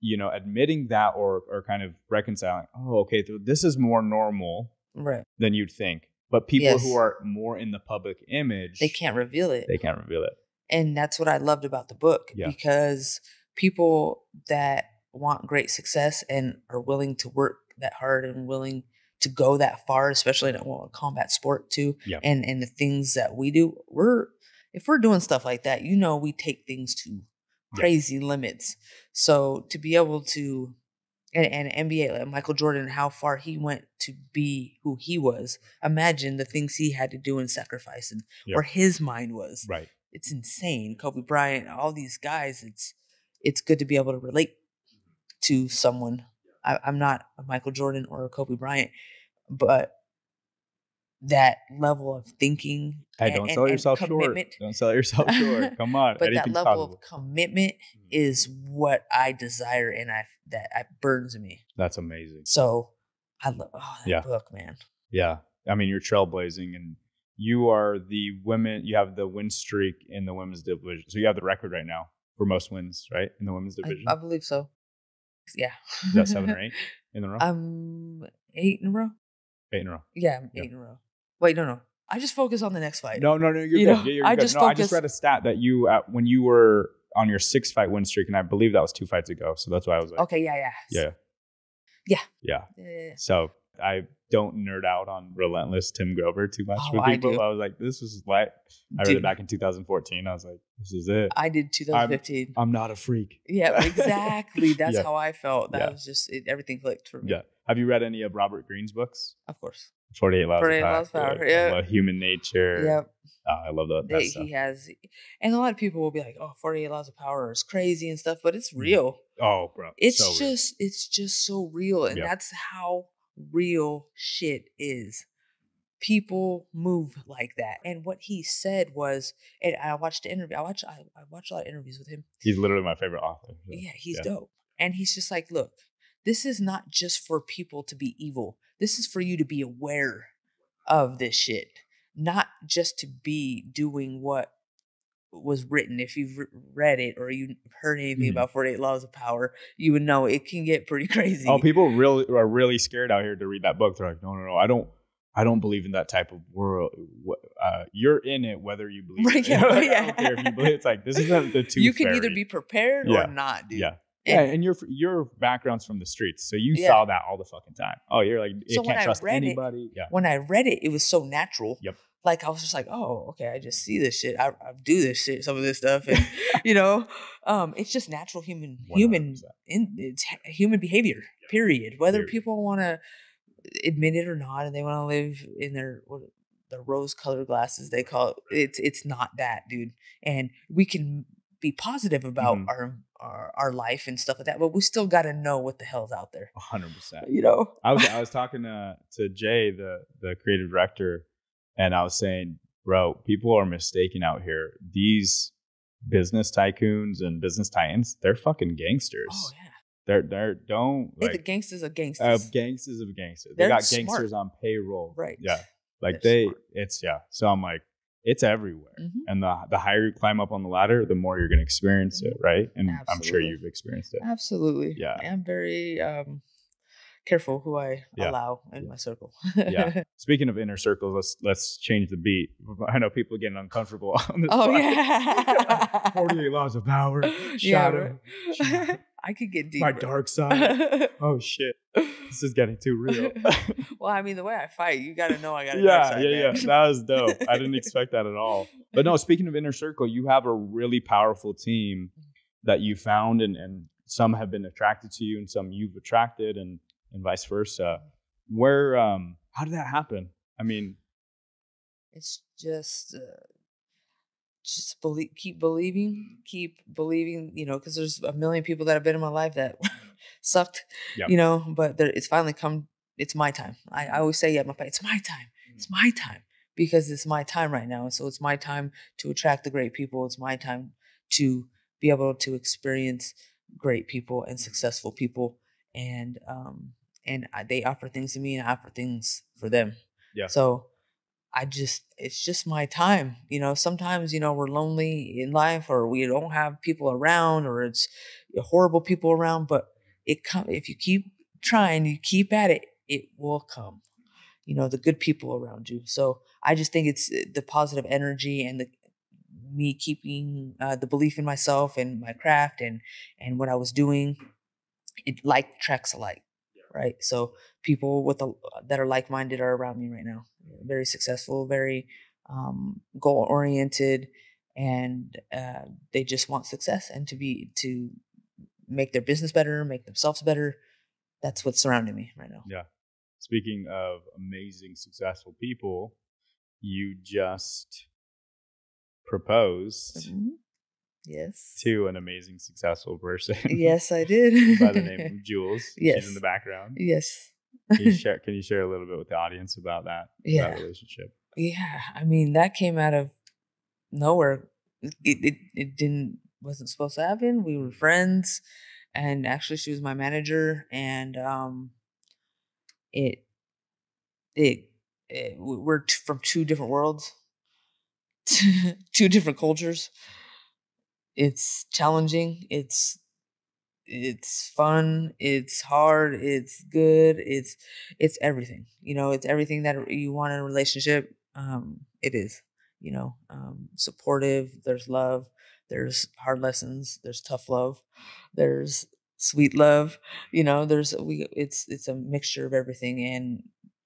you know, admitting that or or kind of reconciling. Oh, okay, th- this is more normal
Right.
than you'd think. But people
Yes.
who are more in the public image,
They can't reveal it.
they can't reveal it.
and that's what I loved about the book
Yeah.
because people that want great success and are willing to work that hard and willing to go that far, especially in a well, combat sport too,
Yeah.
and and the things that we do, we're if we're doing stuff like that, you know, we take things to crazy limits. So to be able to and, and NBA, like Michael Jordan, how far he went to be who he was. Imagine the things he had to do and sacrifice, and
Yeah.
where his mind was
Right.
it's insane. Kobe Bryant, all these guys, it's it's good to be able to relate to someone. I, I'm not a Michael Jordan or a Kobe Bryant, but that level of thinking.
Hey,
and-
don't
and-
sell
and
yourself short. Don't sell yourself short. Come on.
But that level
possible.
of commitment mm. is what I desire, and I that I, burns me.
That's amazing.
So I love oh, that
Yeah.
book, man.
Yeah. I mean, you're trailblazing and you are the women, you have the win streak in the women's division. So you have the record right now for most wins, right? In the women's
I,
division.
I believe so. Yeah.
Is that seven or eight in a row?
Um, eight in a row.
eight in a row.
Yeah,
Yeah.
eight in a row. Wait, no, no. I just focus on the next fight.
No, no, no. You're
You
good. Yeah, you're
I
good.
just
no, I just read a stat that you, uh, when you were on your six fight win streak, and I believe that was two fights ago. So that's why I was like,
Okay, yeah, yeah.
yeah.
Yeah.
Yeah.
Yeah.
So I don't nerd out on Relentless Tim Grover too much
Oh,
with
I
people.
do.
I, was like, this is like, I read
Dude,
it back in 2014. I was like, this is it.
I did 2015.
I'm not a freak.
yeah, exactly. That's
Yeah.
how I felt. That
Yeah.
was just it, everything clicked for me.
Yeah. Have you read any of Robert Greene's books?
of course.
48 Laws
48
of
Laws of
Power.
Power, yeah.
Human Nature.
Yep.
Oh, I love that, that
That
stuff.
he has, and a lot of people will be like, "Oh, 48 Laws of Power is crazy and stuff," but it's
Mm.
real.
Oh, bro.
It's
so real.
just, it's just so real, and
Yeah.
that's how real shit is. People move like that, and what he said was, and I watched the interview. I watched, I, I watched a lot of interviews with him.
He's literally my favorite author. so,
Yeah, he's
yeah.
dope. And he's just like, look, this is not just for people to be evil. This is for you to be aware of this shit, not just to be doing what was written. If you've read it or you've heard anything
Mhm.
about 48 Laws of Power, you would know it can get pretty crazy.
Oh, people really are really scared out here to read that book. They're like, no, no, no, I don't. I don't believe in that type of world. Uh, you're in it whether you believe.
Right, yeah,
Like, I
yeah.
don't care if you believe. It's like this isn't the two.
you can either be prepared
Yeah.
or not, dude.
Yeah. Yeah,
And-
your your background's from the streets, so you
Yeah.
saw that all the fucking time. Oh, you're like, you
So
can't trust
read it-
anybody. yeah,
when I read it, it was so natural.
Yep.
Like I was just like, oh, okay, I just see this shit. I, I do this shit, some of this stuff, and you know, um, it's just natural human human
100%.
in it's human behavior. Period. Whether
Period.
people want to admit it or not, and they want to live in their what, the rose colored glasses they call it. It's it's not that, dude. And we can be positive about
Mhm.
our, our our life and stuff like that, but we still got to know what the hell's out there.
hundred percent.
You know.
I was I was talking to to Jay, the the creative director, and I was saying, bro, people are mistaken out here. These business tycoons and business titans, they're fucking gangsters.
Oh yeah.
They're they're don't
Hey, the gangsters are
uh,
gangsters.
gangsters of gangsters. They got
smart.
gangsters on payroll.
Right.
Yeah. Like
They're
they,
smart.
it's yeah. So I'm like, it's everywhere.
Mhm.
And the the higher you climb up on the ladder, the more you're gonna experience it, right? And I'm sure you've experienced it.
Absolutely.
Yeah.
I'm very um careful who I
Yeah.
allow in my circle.
Yeah. Speaking of inner circles, let's let's change the beat. I know people are getting uncomfortable on this.
oh yeah.
48 laws of power.
Yeah,
Shadow.
right. I could get deep.
My dark side. Oh shit. This is getting too real.
well, I mean, the way I fight, you got to know I got a
yeah,
dark side,
yeah, yeah.
man.
That was dope. I didn't expect that at all. But no, speaking of inner circle, you have a really powerful team mm-hmm. that you found, and, and some have been attracted to you, and some you've attracted, and and vice versa. Where, um, how did that happen? I mean,
It's just, uh, just believe, keep believing, keep believing. You know, because there's a million people that have been in my life that sucked.
Yep.
You know, but there, it's finally come. It's my time. I, I always say, yeah, my it's my time. It's my time because it's my time right now. So it's my time to attract the great people. It's my time to be able to experience great people and successful people. And um and I, they offer things to me and I offer things for them.
Yeah.
So I just it's just my time. You know, sometimes, you know, we're lonely in life or we don't have people around or it's horrible people around, but it come if you keep trying, you keep at it, it will come. You know, the good people around you. So I just think it's uh, the positive energy and the me keeping uh, the belief in myself and my craft and and what I was doing. It like tracks alike, right? So people with a that are like minded are around me right now. Very successful, very um, goal oriented, and uh, they just want success and to be to make their business better, make themselves better. That's what's surrounding me right now. Yeah.
Speaking of amazing, successful people, you just proposed
Mhm. Yes.
to an amazing, successful person.
yes, I did.
by the name of Jules. Yes. She's in the background.
yes.
Can you share, can you share a little bit with the audience about that,
Yeah.
that relationship?
Yeah, I mean that came out of nowhere. It, it it didn't wasn't supposed to happen. We were friends, and actually she was my manager, and um, it it, it we- we're t- from two different worlds, two different cultures. It's challenging. It's it's fun. It's hard. It's good. It's it's everything. You know, it's everything that you want in a relationship. Um, it is. You know, um, supportive. There's love. There's hard lessons. There's tough love. There's sweet love. You know, there's we. It's it's a mixture of everything, and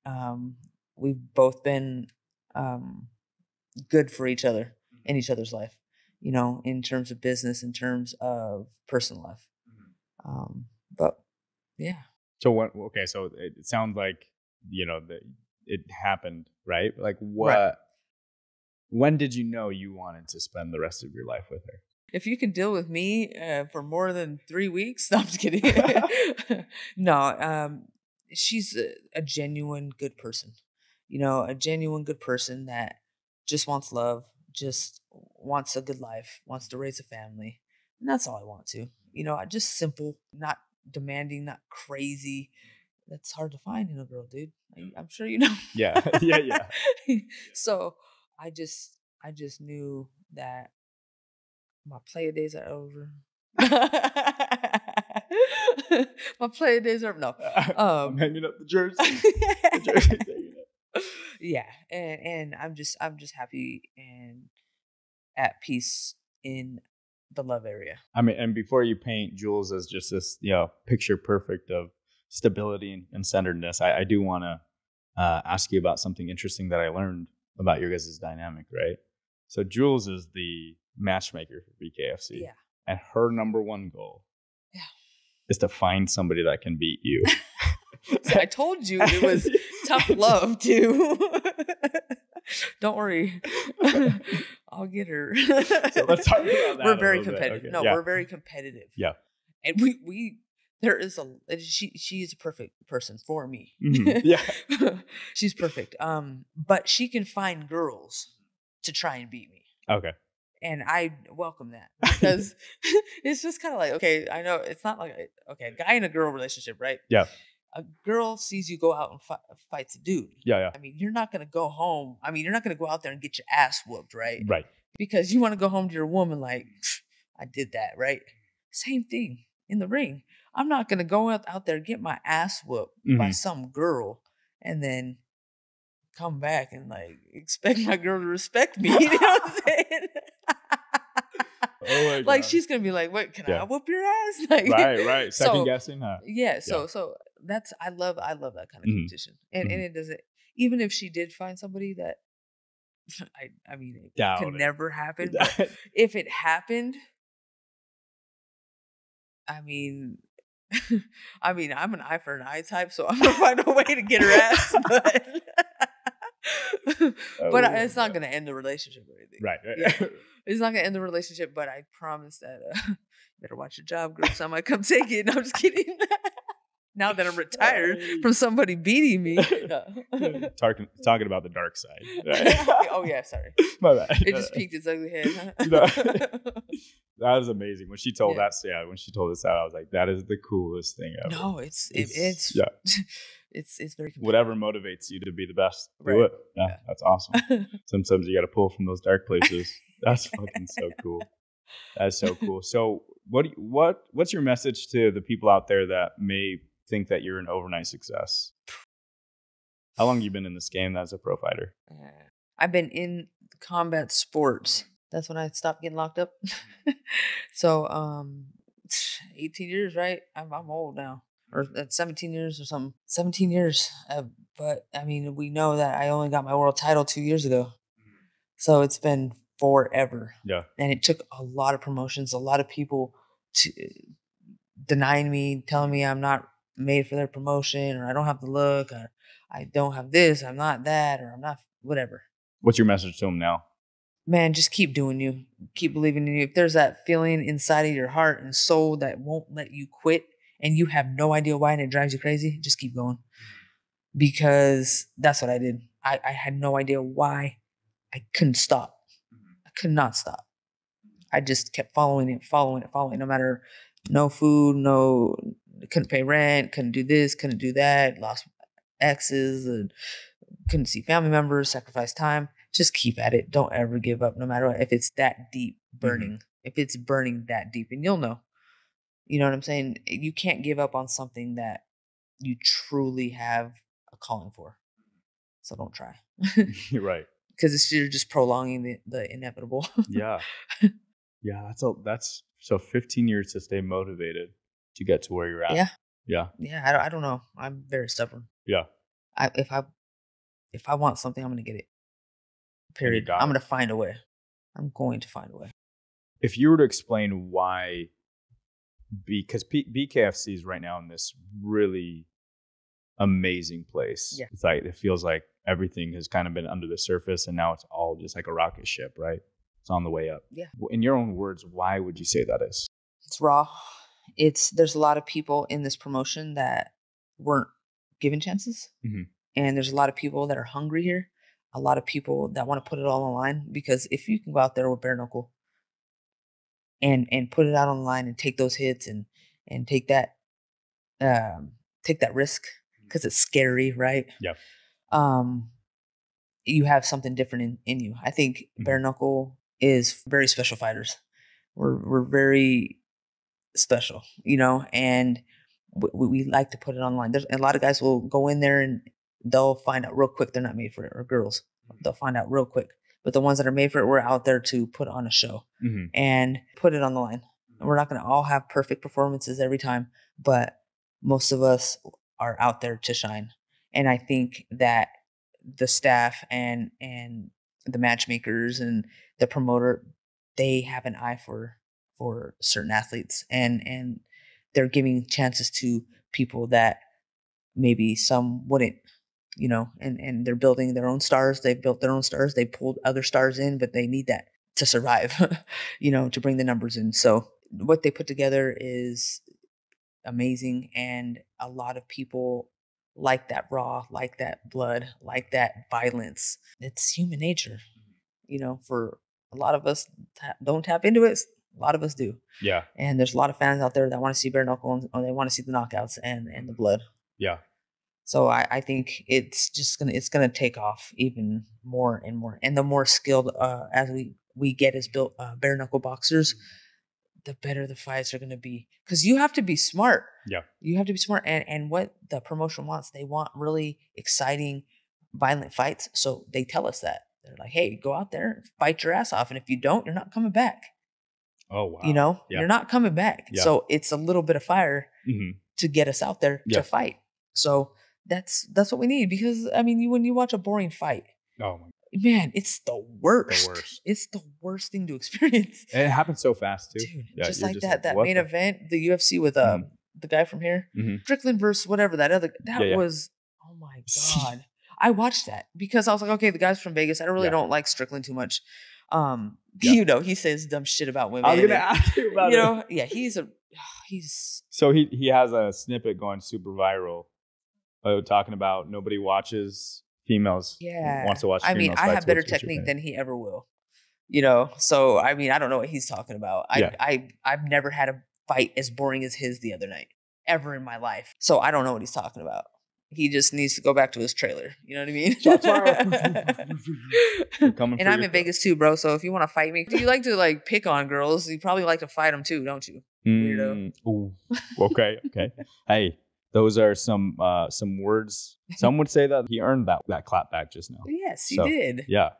um, we've both been um, good for each other in each other's life. You know, in terms of business, in terms of personal life. Um, but yeah.
So what? Okay, so it, sounds like you know that it happened, right? Like what? When did you know you wanted to spend the rest of your life with her?
If you can deal with me uh, for more than three weeks, no, I'm just kidding. no, um, she's a, a genuine good person. You know, a genuine good person that just wants love, just wants a good life, wants to raise a family, and that's all I want to. You know, just simple, not demanding, not crazy. That's hard to find in a girl, dude. I, I'm sure you know.
Yeah, yeah, yeah.
so I just, I just knew that my player days are over. my player days are no.
I'm
Um,
hanging up the jersey. The up.
Yeah, and and I'm just I'm just happy and at peace in the love area.
I mean, and before you paint Jules as just this, you know, picture perfect of stability and, and centeredness, I, I do want to uh, ask you about something interesting that I learned about your guys' dynamic, right? So Jules is the matchmaker for BKFC.
Yeah.
And her number one goal
Yeah.
is to find somebody that can beat you.
So I told you it was tough love too. Don't worry. I'll get her.
So let's talk about that
We're very competitive.
Okay,
No,
yeah.
we're very competitive.
Yeah.
And we we there is a she she is a perfect person for me.
Mhm. Yeah.
She's perfect. Um but she can find girls to try and beat me.
Okay.
And I welcome that because it's just kind of like okay, I know it's not like okay, a guy and a girl relationship, right?
Yeah.
A girl sees you go out and fi- fights a dude.
Yeah. Yeah.
I mean, you're not gonna go home. I mean, you're not gonna go out there and get your ass whooped, right?
Right.
Because you want to go home to your woman like, I did that, right? Same thing in the ring. I'm not gonna go out, out there get my ass whooped by
Mhm.
some girl and then come back and like expect my girl to respect me. You know what I'm saying?
Oh
like
God.
she's gonna be like, "What? Can
Yeah.
I whoop your ass?" Like,
right, right. Second
so-
guessing, huh?
Yeah. So, so that's I love I love that kind of
Mhm.
competition, and and it doesn't even if she did find somebody that I I mean it
Doubt
could
it.
never happen, but if it happened, I mean, I mean, I'm an eye for an eye type, so I'm gonna find a way to get her ass, but but I- it's not gonna end the relationship or anything.
Right. right.
Yeah. It's not gonna end the relationship, but I promise that uh, you better watch your job, girl. might come take it. No, I'm just kidding. Now that I'm retired from somebody beating me.
Talking talking about the dark side. Right?
oh yeah, sorry.
My bad.
It just peeked its ugly head. huh?
No. That was amazing. When she told
Yeah.
that, yeah, when she told us that, I was like, that is the coolest thing ever.
no, it's it,
It's-
it's
yeah.
it's it's very
Whatever motivates you to be the best, do
Right.
it. Yeah,
Yeah.
that's awesome. Sometimes you got to pull from those dark places. That's fucking so cool. That's so cool. So, what you- what what's your message to the people out there that may think that you're an overnight success? How long you been in this game as a pro fighter?
Uh, I've been in combat sports. That's when I stopped getting locked up. so, um, 18 years, right? I'm, I'm old now, or uh, 17 years or something. 17 years. Uh, but I mean, we know that I only got my world title two years ago. So it's been forever.
Yeah.
And it took a lot of promotions, a lot of people to denying me, telling me I'm not made for their promotion, or I don't have the look, or I don't have this, I'm not that, or I'm not whatever.
What's your message to them now?
Man, just keep doing you. Keep believing in you. If there's that feeling inside of your heart and soul that won't let you quit and you have no idea why and it drives you crazy, just keep going. Mm-hmm. Because that's what I did. I, I had no idea why I couldn't stop. Mm-hmm. I could not stop. I just kept following it, following it, following it, no matter no food, no couldn't pay rent, couldn't do this, couldn't do that, lost exes and couldn't see family members, sacrifice time. Just keep at it. Don't ever give up, no matter what. If it's that deep mm-hmm. burning, if it's burning that deep, and you'll know. You know what I'm saying? Eh, you can't give up on something that you truly have a calling for. So don't try.
You're right.
Because it's you're just prolonging the, the inevitable.
Yeah. yeah, that's a that's so 15 years to stay motivated to get to where you're at.
Yeah.
Yeah.
yeah, I don't, I don't know. I'm very stubborn.
Yeah.
I if I if I want something, I'm gonna get it. Period. I'm gonna find a way. I'm going to find a way.
If you were to explain why because P- BKFC is right now in this really amazing place.
Yeah.
It's like it feels like everything has kind of been under the surface and now it's all just like a rocket ship, right? It's on the way up.
Yeah.
In your own words, why would you say that is?
It's raw. It's there's a lot of people in this promotion that weren't given chances,
Mhm.
and there's a lot of people that are hungry here. A lot of people that want to put it all on the line because if you can go out there with bare knuckle and and put it out on the line and take those hits and and take that um take that risk because it's scary, right?
Yeah.
Um, you have something different in, in you. I think bare knuckle is very special fighters. We're we're very special, you know, and we, we like to put it online. There's a lot of guys will go in there and they'll find out real quick they're not made for it, or girls, they'll find out real quick. But the ones that are made for it, we're out there to put on a show
Mm-hmm.
and put it on the line. We're not going to all have perfect performances every time, but most of us are out there to shine. And I think that the staff and and the matchmakers and the promoter they have an eye for for certain athletes and and they're giving chances to people that maybe some wouldn't you know and and they're building their own stars they've built their own stars they pulled other stars in but they need that to survive you know to bring the numbers in. So what they put together is amazing and a lot of people like that raw like that blood like that violence. It's human nature mm-hmm. you know for a lot of us ta- don't tap into it a lot of us do
Yeah.
and there's a lot of fans out there that want to see bare knuckle and or they want to see the knockouts and and the blood
Yeah.
so I, I think it's just gonna it's gonna take off even more and more, and the more skilled uh, as we we get as built uh, bare knuckle boxers, the better the fights are going to be because you have to be smart.
Yeah.
You have to be smart. And, and what the promotion wants, they want really exciting, violent fights. So they tell us that. They're like, hey, go out there, fight your ass off. And if you don't, you're not coming back.
Oh wow.
You know,
Yeah.
you're not coming back.
Yeah.
So it's a little bit of fire
Mhm.
to get us out there
Yeah.
to fight. So that's that's what we need because I mean, you, when you watch a boring fight,
Oh my.
man, it's the worst.
worst.
It's the worst thing to experience,
And it happened so fast too.
dude. Just like
just
that
like,
that main
the-
event, the UFC with uh
Mhm.
the guy from here,
Mhm.
Strickland versus whatever that other that was. Oh my god, I watched that because I was like, okay, the guy's from Vegas. I really
Yeah.
don't like Strickland too much. Um,
Yeah.
you know, he says dumb shit about women.
I was gonna
and,
ask you about
you
it.
know, yeah, he's a he's
So he he has a snippet going super viral, uh, talking about nobody watches females.
Yeah.
wants to watch.
I mean, I have better
what's- what's your
technique than he ever will. You know, so I mean, I don't know what he's talking about. I
Yeah.
I I've never had a fight as boring as his the other night ever in my life. So I don't know what he's talking about. He just needs to go back to his trailer. You know what I mean? And I'm in Vegas too, bro. So if you want to fight me, do you like to like pick on girls? You probably like to fight them too, don't you? weirdo.
Mm, ooh. Okay. Okay. hey, those are some uh some words. Some would say that he earned that that clap back just now.
Yes, he
So,
did.
Yeah.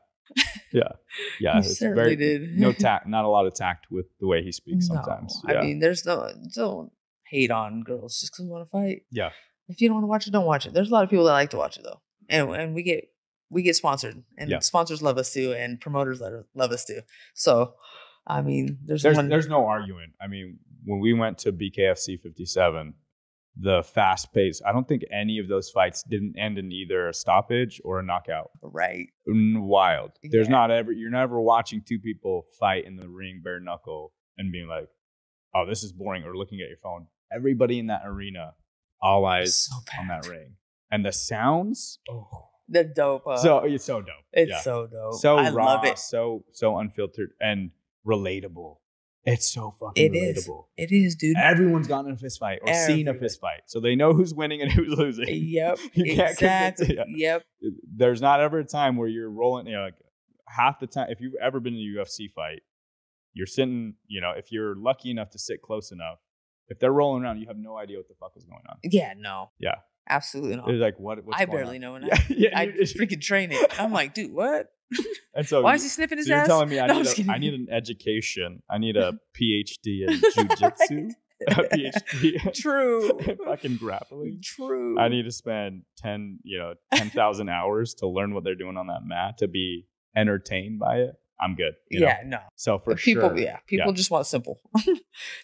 Yeah. Yeah.
he
it's
certainly
very-
did.
No tact. Not a lot of tact with the way he speaks
No,
sometimes. Yeah.
I mean, there's no don't hate on girls just because we want to fight.
yeah.
If you don't want to watch it, don't watch it. There's a lot of people that like to watch it though, and and we get we get sponsored, and
Yeah.
sponsors love us too, and promoters love, love us too. So, I mean, there's,
there's
one.
there's no arguing. I mean, when we went to BKFC 57, the fast pace. I don't think any of those fights didn't end in either a stoppage or a knockout.
right.
Wild. There's not ever you're never watching two people fight in the ring bare knuckle and being like, "Oh, this is boring," or looking at your phone. Everybody in that arena, all eyes
So
on that ring, and the sounds. Oh,
They're dope. Uh,
so it's so dope.
it's
Yeah.
so dope.
so
I
raw,
love it.
so so unfiltered and relatable. It's so fucking
It is.
relatable.
It is, dude.
Everyone's gotten in a fist fight or seen a fist fight, so they know who's winning and who's losing.
Yep.
You can't convince-
exactly.
yeah.
Yep.
There's not ever a time where you're rolling. You know, like half the time, if you've ever been in a UFC fight, you're sitting. You know, if you're lucky enough to sit close enough, if they're rolling around, you have no idea what the fuck is going on.
Yeah. No.
Yeah.
Absolutely not.
It's like what? What's
I barely
on?
know, and
Yeah, yeah.
I freaking train it. I'm like, dude, what?
and so
Why is he sniffing his
So you're
ass?
telling me I
No,
need a, I need an education. I need a PhD in jujitsu, a PhD
True.
fucking grappling.
True.
I need to spend ten, you know, ten thousand hours to learn what they're doing on that mat to be entertained by it. I'm good. you know?
yeah, no.
So for
people,
sure.
yeah, people
Yeah.
just want simple. they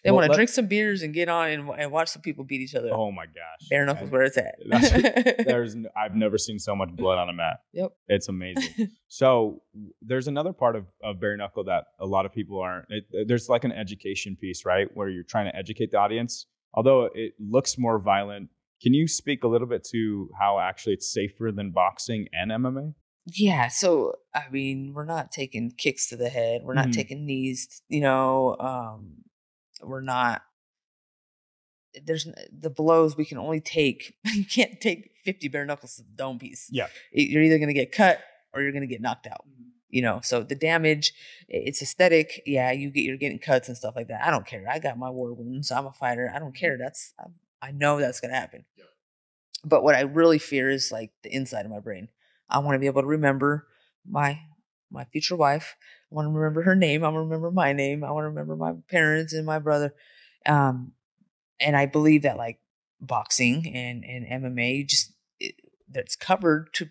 Well,
want to drink some beers and get on and, and watch some people beat each other.
Oh my gosh.
Bare knuckles, where it's at.
There's, I've never seen so much blood on a mat.
Yep.
It's amazing. So there's another part of, of bare knuckle that a lot of people aren't. It, there's like an education piece, right, where you're trying to educate the audience. Although it looks more violent, can you speak a little bit to how actually it's safer than boxing and MMA?
Yeah, so I mean, we're not taking kicks to the head. We're not
Mhm.
taking knees. You know, um, we're not. There's the blows we can only take. You can't take 50 bare knuckles to the dome piece.
Yeah.
You're either gonna get cut or you're gonna get knocked out. you know so the damage it's aesthetic yeah you get you're getting cuts and stuff like that i don't care i got my war wounds i'm a fighter i don't care that's i, I know that's going to happen yeah. but what i really fear is like the inside of my brain i want to be able to remember my my future wife i want to remember her name i want to remember my name i want to remember my parents and my brother um and i believe that like boxing and and mma just it, that's covered to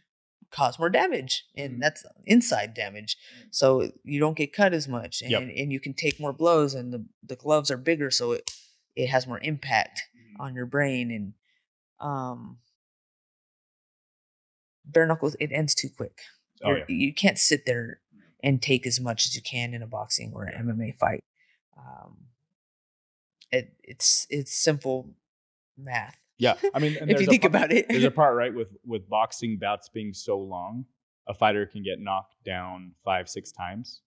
cause more damage and
Mhm.
that's inside damage so you don't get cut as much and,
Yep.
and you can take more blows and the, the gloves are bigger so it it has more impact on your brain and um bare knuckles it ends too quick
Oh yeah.
you can't sit there and take as much as you can in a boxing or an MMA fight um it it's it's simple math
Yeah. I mean, and
if you think
part-
about it
there's a part right with with boxing bouts being so long, a fighter can get knocked down five six times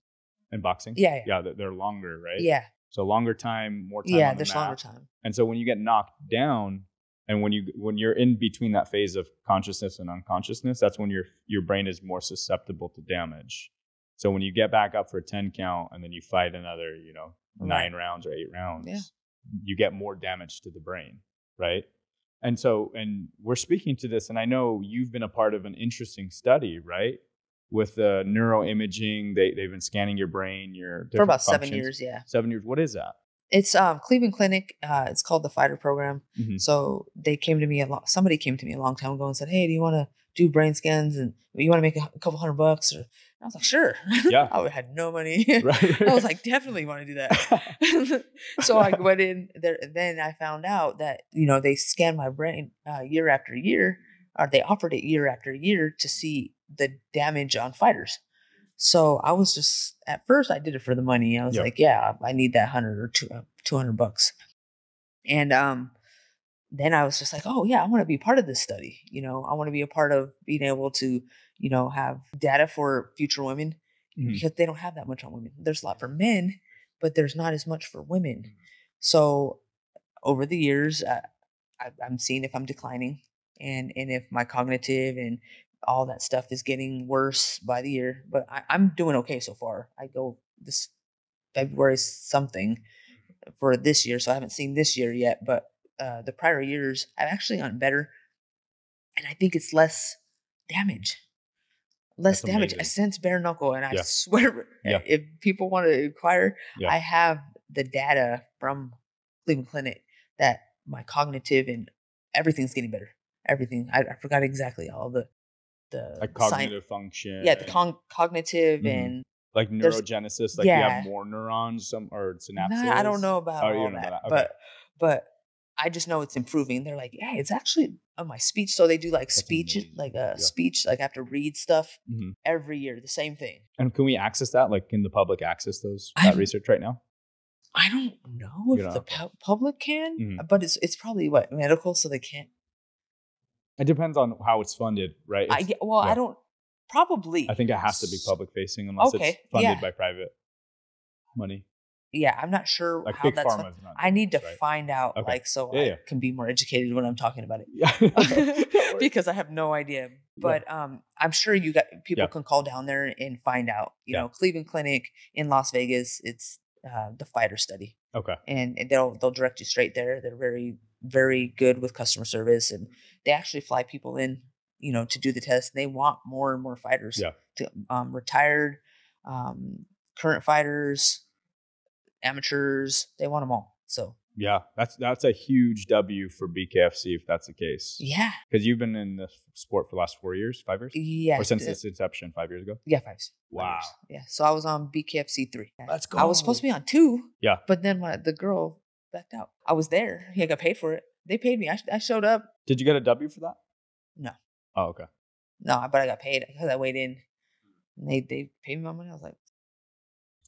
in boxing.
yeah yeah
Yeah, they're- longer, right?
yeah
So longer time, more time.
yeah
the
there's
mat.
longer time
And so when you get knocked down, and when you when you're in between that phase of consciousness and unconsciousness, that's when your your brain is more susceptible to damage. So when you get back up for a ten count, and then you fight another, you know, nine rounds or eight rounds, you get more damage to the brain, right? And so, and we're speaking to this, and I know you've been a part of an interesting study, right? With the neuroimaging, they they've been scanning your brain, your
for about
different
seven years. Yeah,
Seven years. What is that?
It's um Cleveland Clinic. Uh, it's called the Fighter Program.
Mhm.
So they came to me a lot. Somebody came to me a long time ago and said, "Hey, do you want to do brain scans and you want to make a, a couple hundred bucks?" Or I was like, "Sure."
Yeah.
I had no money.
Right.
I was like, "Definitely want to do that." so I went in there. Then I found out that you know they scanned my brain uh, year after year, or they offered it year after year to see the damage on fighters. So I was just at first I did it for the money. I was
Yeah.
like, yeah, I need that hundred or two uh, two hundred bucks, and um, then I was just like, oh yeah, I want to be part of this study. You know, I want to be a part of being able to you know have data for future women
Mhm.
because they don't have that much on women. There's a lot for men, but there's not as much for women. So over the years, uh, I, I'm seeing if I'm declining, and and if my cognitive and all that stuff is getting worse by the year. But I, I'm doing okay so far. I go this February something for this year, so I haven't seen this year yet. But uh, the prior years, I've actually gotten better, and I think it's less damage. Less
That's
damage. I sense bare knuckle, and I
Yeah.
swear,
Yeah.
if people want to inquire,
Yeah.
I have the data from Cleveland Clinic that my cognitive and everything's getting better. Everything. I, I forgot exactly all the the
like
sci-
cognitive function.
yeah, the con- cognitive
Mhm.
and
like neurogenesis. Like you have more neurons, some or synapses.
Nah, I don't know about
Oh, you
all
know
that,
that. Okay.
but but I just know it's improving. They're like, yeah, it's actually on my speech. So they do like speech,
amazing.
like a
Yeah.
speech, like I have to read stuff
Mhm.
every year, the same thing.
And can we access that? Like, can the public access those that
I'm-
research right now?
I don't know
You
if
don't
the pu- public can,
Mhm.
but it's it's probably what medical, so they can't.
It depends on how it's funded, right?
I get, well,
yeah.
I don't probably.
I think it has to be public facing unless
Okay,
it's funded
yeah.
by private money.
yeah, I'm not sure
Like
how that's.
pharma.
fu-
is not
I need to
right?
find out,
Okay.
like, so
Yeah,
I can be more educated when I'm talking about it.
Yeah.
Because I have no idea. But um, I'm sure you got people can call down there and find out. You know, Cleveland Clinic in Las Vegas. It's uh, the fighter study,
okay.
and, and they'll they'll direct you straight there. They're very very good with customer service, and they actually fly people in, you know, to do the test. They want more and more fighters.
Yeah.
To um, retired, um, current fighters, amateurs. They want them all. So
Yeah, that's that's a huge W for BKFC if that's the case.
yeah,
Because you've been in the sport for the last four years, five years,
yeah.
or since its inception, five years ago.
Yeah, five. five
Wow.
years. Yeah. So I was on BKFC three.
Let's
I was supposed to be on two.
Yeah.
But then my the girl backed out. I was there. He got paid for it. They paid me. I, sh- I showed up.
Did you get a W for that?
No.
Oh, okay.
No, but I got paid because I weighed in. And they they paid me my money. I was like,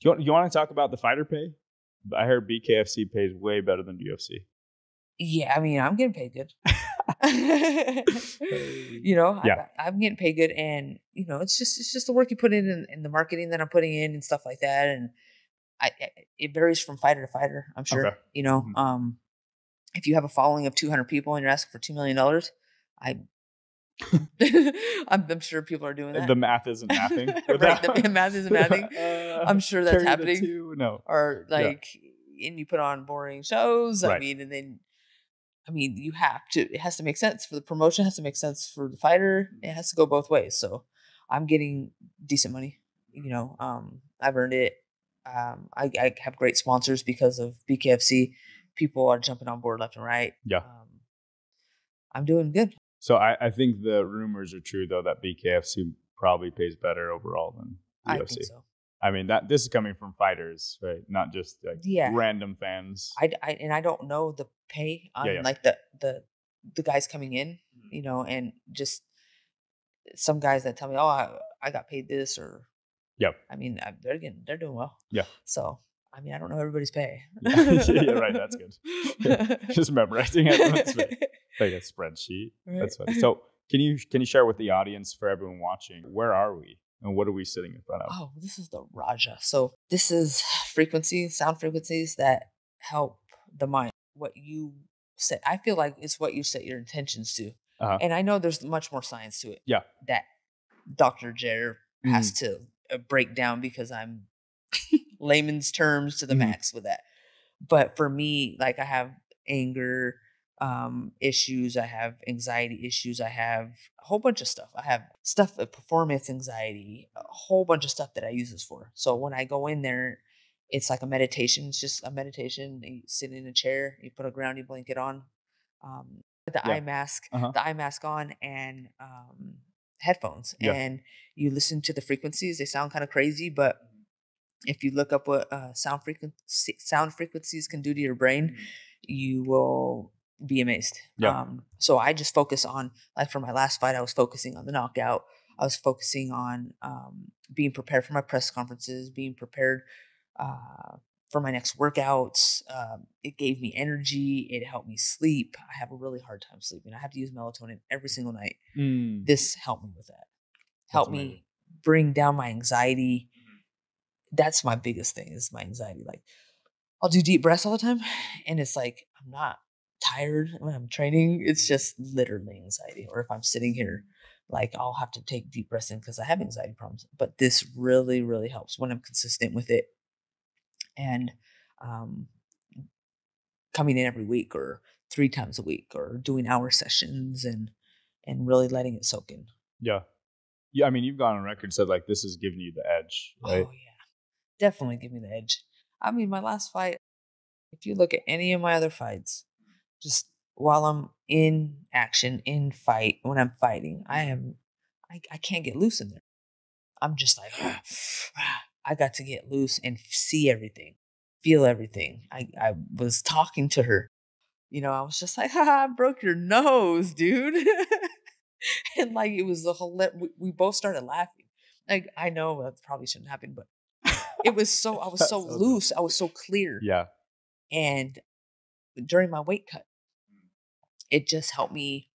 You want, you want to talk about the fighter pay? I heard BKFC pays way better than UFC.
yeah. I mean, I'm getting paid good. you know,
Yeah.
I, I'm getting paid good, and you know, it's just it's just the work you put in and, and the marketing that I'm putting in and stuff like that, and I it varies from fighter to fighter. I'm sure.
Okay.
You know,
Mhm.
um, if you have a following of 200 people and you're asking for two million dollars, I. I'm, I'm sure people are doing that.
The math isn't mathing.
Right,
that.
the math isn't mathing.
Uh,
I'm sure that's happening.
two? No.
or
Yeah.
like and you put on boring shows i mean and then i mean you have to it has to make sense for the promotion it has to make sense for the fighter it has to go both ways so i'm getting decent money you know um i've earned it um i, I have great sponsors because of bkfc people are jumping on board left and right
Yeah.
um, i'm doing good
So I, I think the rumors are true though that BKFC probably pays better overall than UFC.
i think so
I mean that this is coming from fighters, right? Not just like
Yeah.
random fans.
I, I and I don't know the pay on
Yeah, yeah.
like the the the guys coming in, you know, and just some guys that tell me, oh, I, I got paid this, or
Yep.
I mean, they're getting they're doing well.
Yeah.
So I mean, I don't know everybody's pay.
Yeah, yeah, right, that's good. just memorizing everyone's pay. like a spreadsheet. That's funny. So can you can you share with the audience for everyone watching where are we and what are we sitting in front of?
Oh, this is the Raja. So this is frequencies, sound frequencies that help the mind. What you set, I feel like it's what you set your intentions to.
Uh-huh.
And I know there's much more science to it.
Yeah.
That Dr. Jer has
Mm.
to uh, break down because I'm layman's terms to the
Mhm.
max with that. But for me, like I have anger um issues, I have anxiety issues, I have a whole bunch of stuff. I have stuff uh, performance anxiety, a whole bunch of stuff that I use this for. So when I go in there, it's like a meditation. It's just a meditation. You sit in a chair, you put a grounding blanket on, um, the
Yeah.
eye mask,
Uh-huh.
the eye mask on, and um, headphones,
Yeah.
and you listen to the frequencies. They sound kind of crazy, but if you look up what uh, sound frequency sound frequencies can do to your brain, you will be amazed.
Yeah.
Um, so I just focus on like for my last fight, I was focusing on the knockout. I was focusing on um, being prepared for my press conferences, being prepared uh, for my next workouts. Um, it gave me energy. It helped me sleep. I have a really hard time sleeping. I have to use melatonin every single night.
Mm.
This helped me with that. Helped
amazing.
me bring down my anxiety. That's my biggest thing is my anxiety. Like I'll do deep breaths all the time, and it's like I'm not tired when I'm training. It's just literally anxiety. Or if I'm sitting here, like I'll have to take deep breaths in because I have anxiety problems. But this really, really helps when I'm consistent with it, and um, coming in every week or three times a week or doing hour sessions and and really letting it soak in.
Yeah. Yeah, I mean, you've gone on record said like this is giving you the edge, right?
Oh yeah, definitely give me the edge. I mean, my last fight. If you look at any of my other fights, just while I'm in action, in fight, when I'm fighting, I am, I, I can't get loose in there. I'm just like, I got to get loose and see everything, feel everything. I, I was talking to her, you know, I was just like, ha, I broke your nose, dude. and like, it was the whole, we, we both started laughing. Like, I know that probably shouldn't happen, but it was so, I was so loose. I was so clear.
Yeah.
And during my weight cut, it just helped me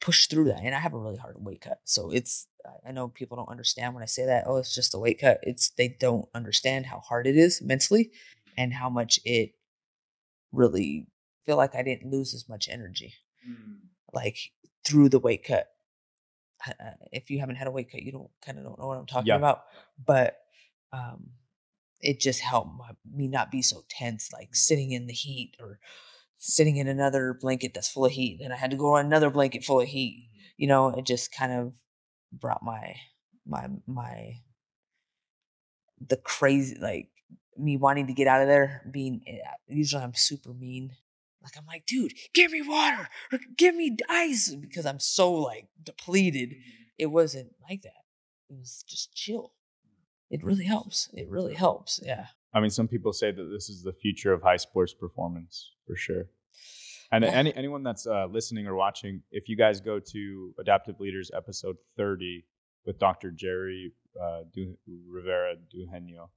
push through that. And I have a really hard weight cut. So it's, I- know people don't understand when I say that, oh, it's just a weight cut. It's, they don't understand how hard it is mentally and how much it really feel like I didn't lose as much energy like through the weight cut. Uh, If you haven't had a weight cut, you don't kind of don't know what I'm talking
Yeah.
about. But um, it just helped my, me not be so tense, like sitting in the heat or sitting in another blanket that's full of heat. Then I had to go on another blanket full of heat. You know, it just kind of brought my my my the crazy like me wanting to get out of there. Being eh, usually I'm super mean. Like I'm like, dude, give me water or give me ice because I'm so like depleted. It wasn't like that. It was just chill. It really helps. It really helps. Yeah.
I mean, some people say that this is the future of high sports performance for sure. And
Yeah.
any anyone that's uh, listening or watching, if you guys go to Adaptive Leaders episode 30 with Dr. Jerry uh, du- Rivera Duhenio,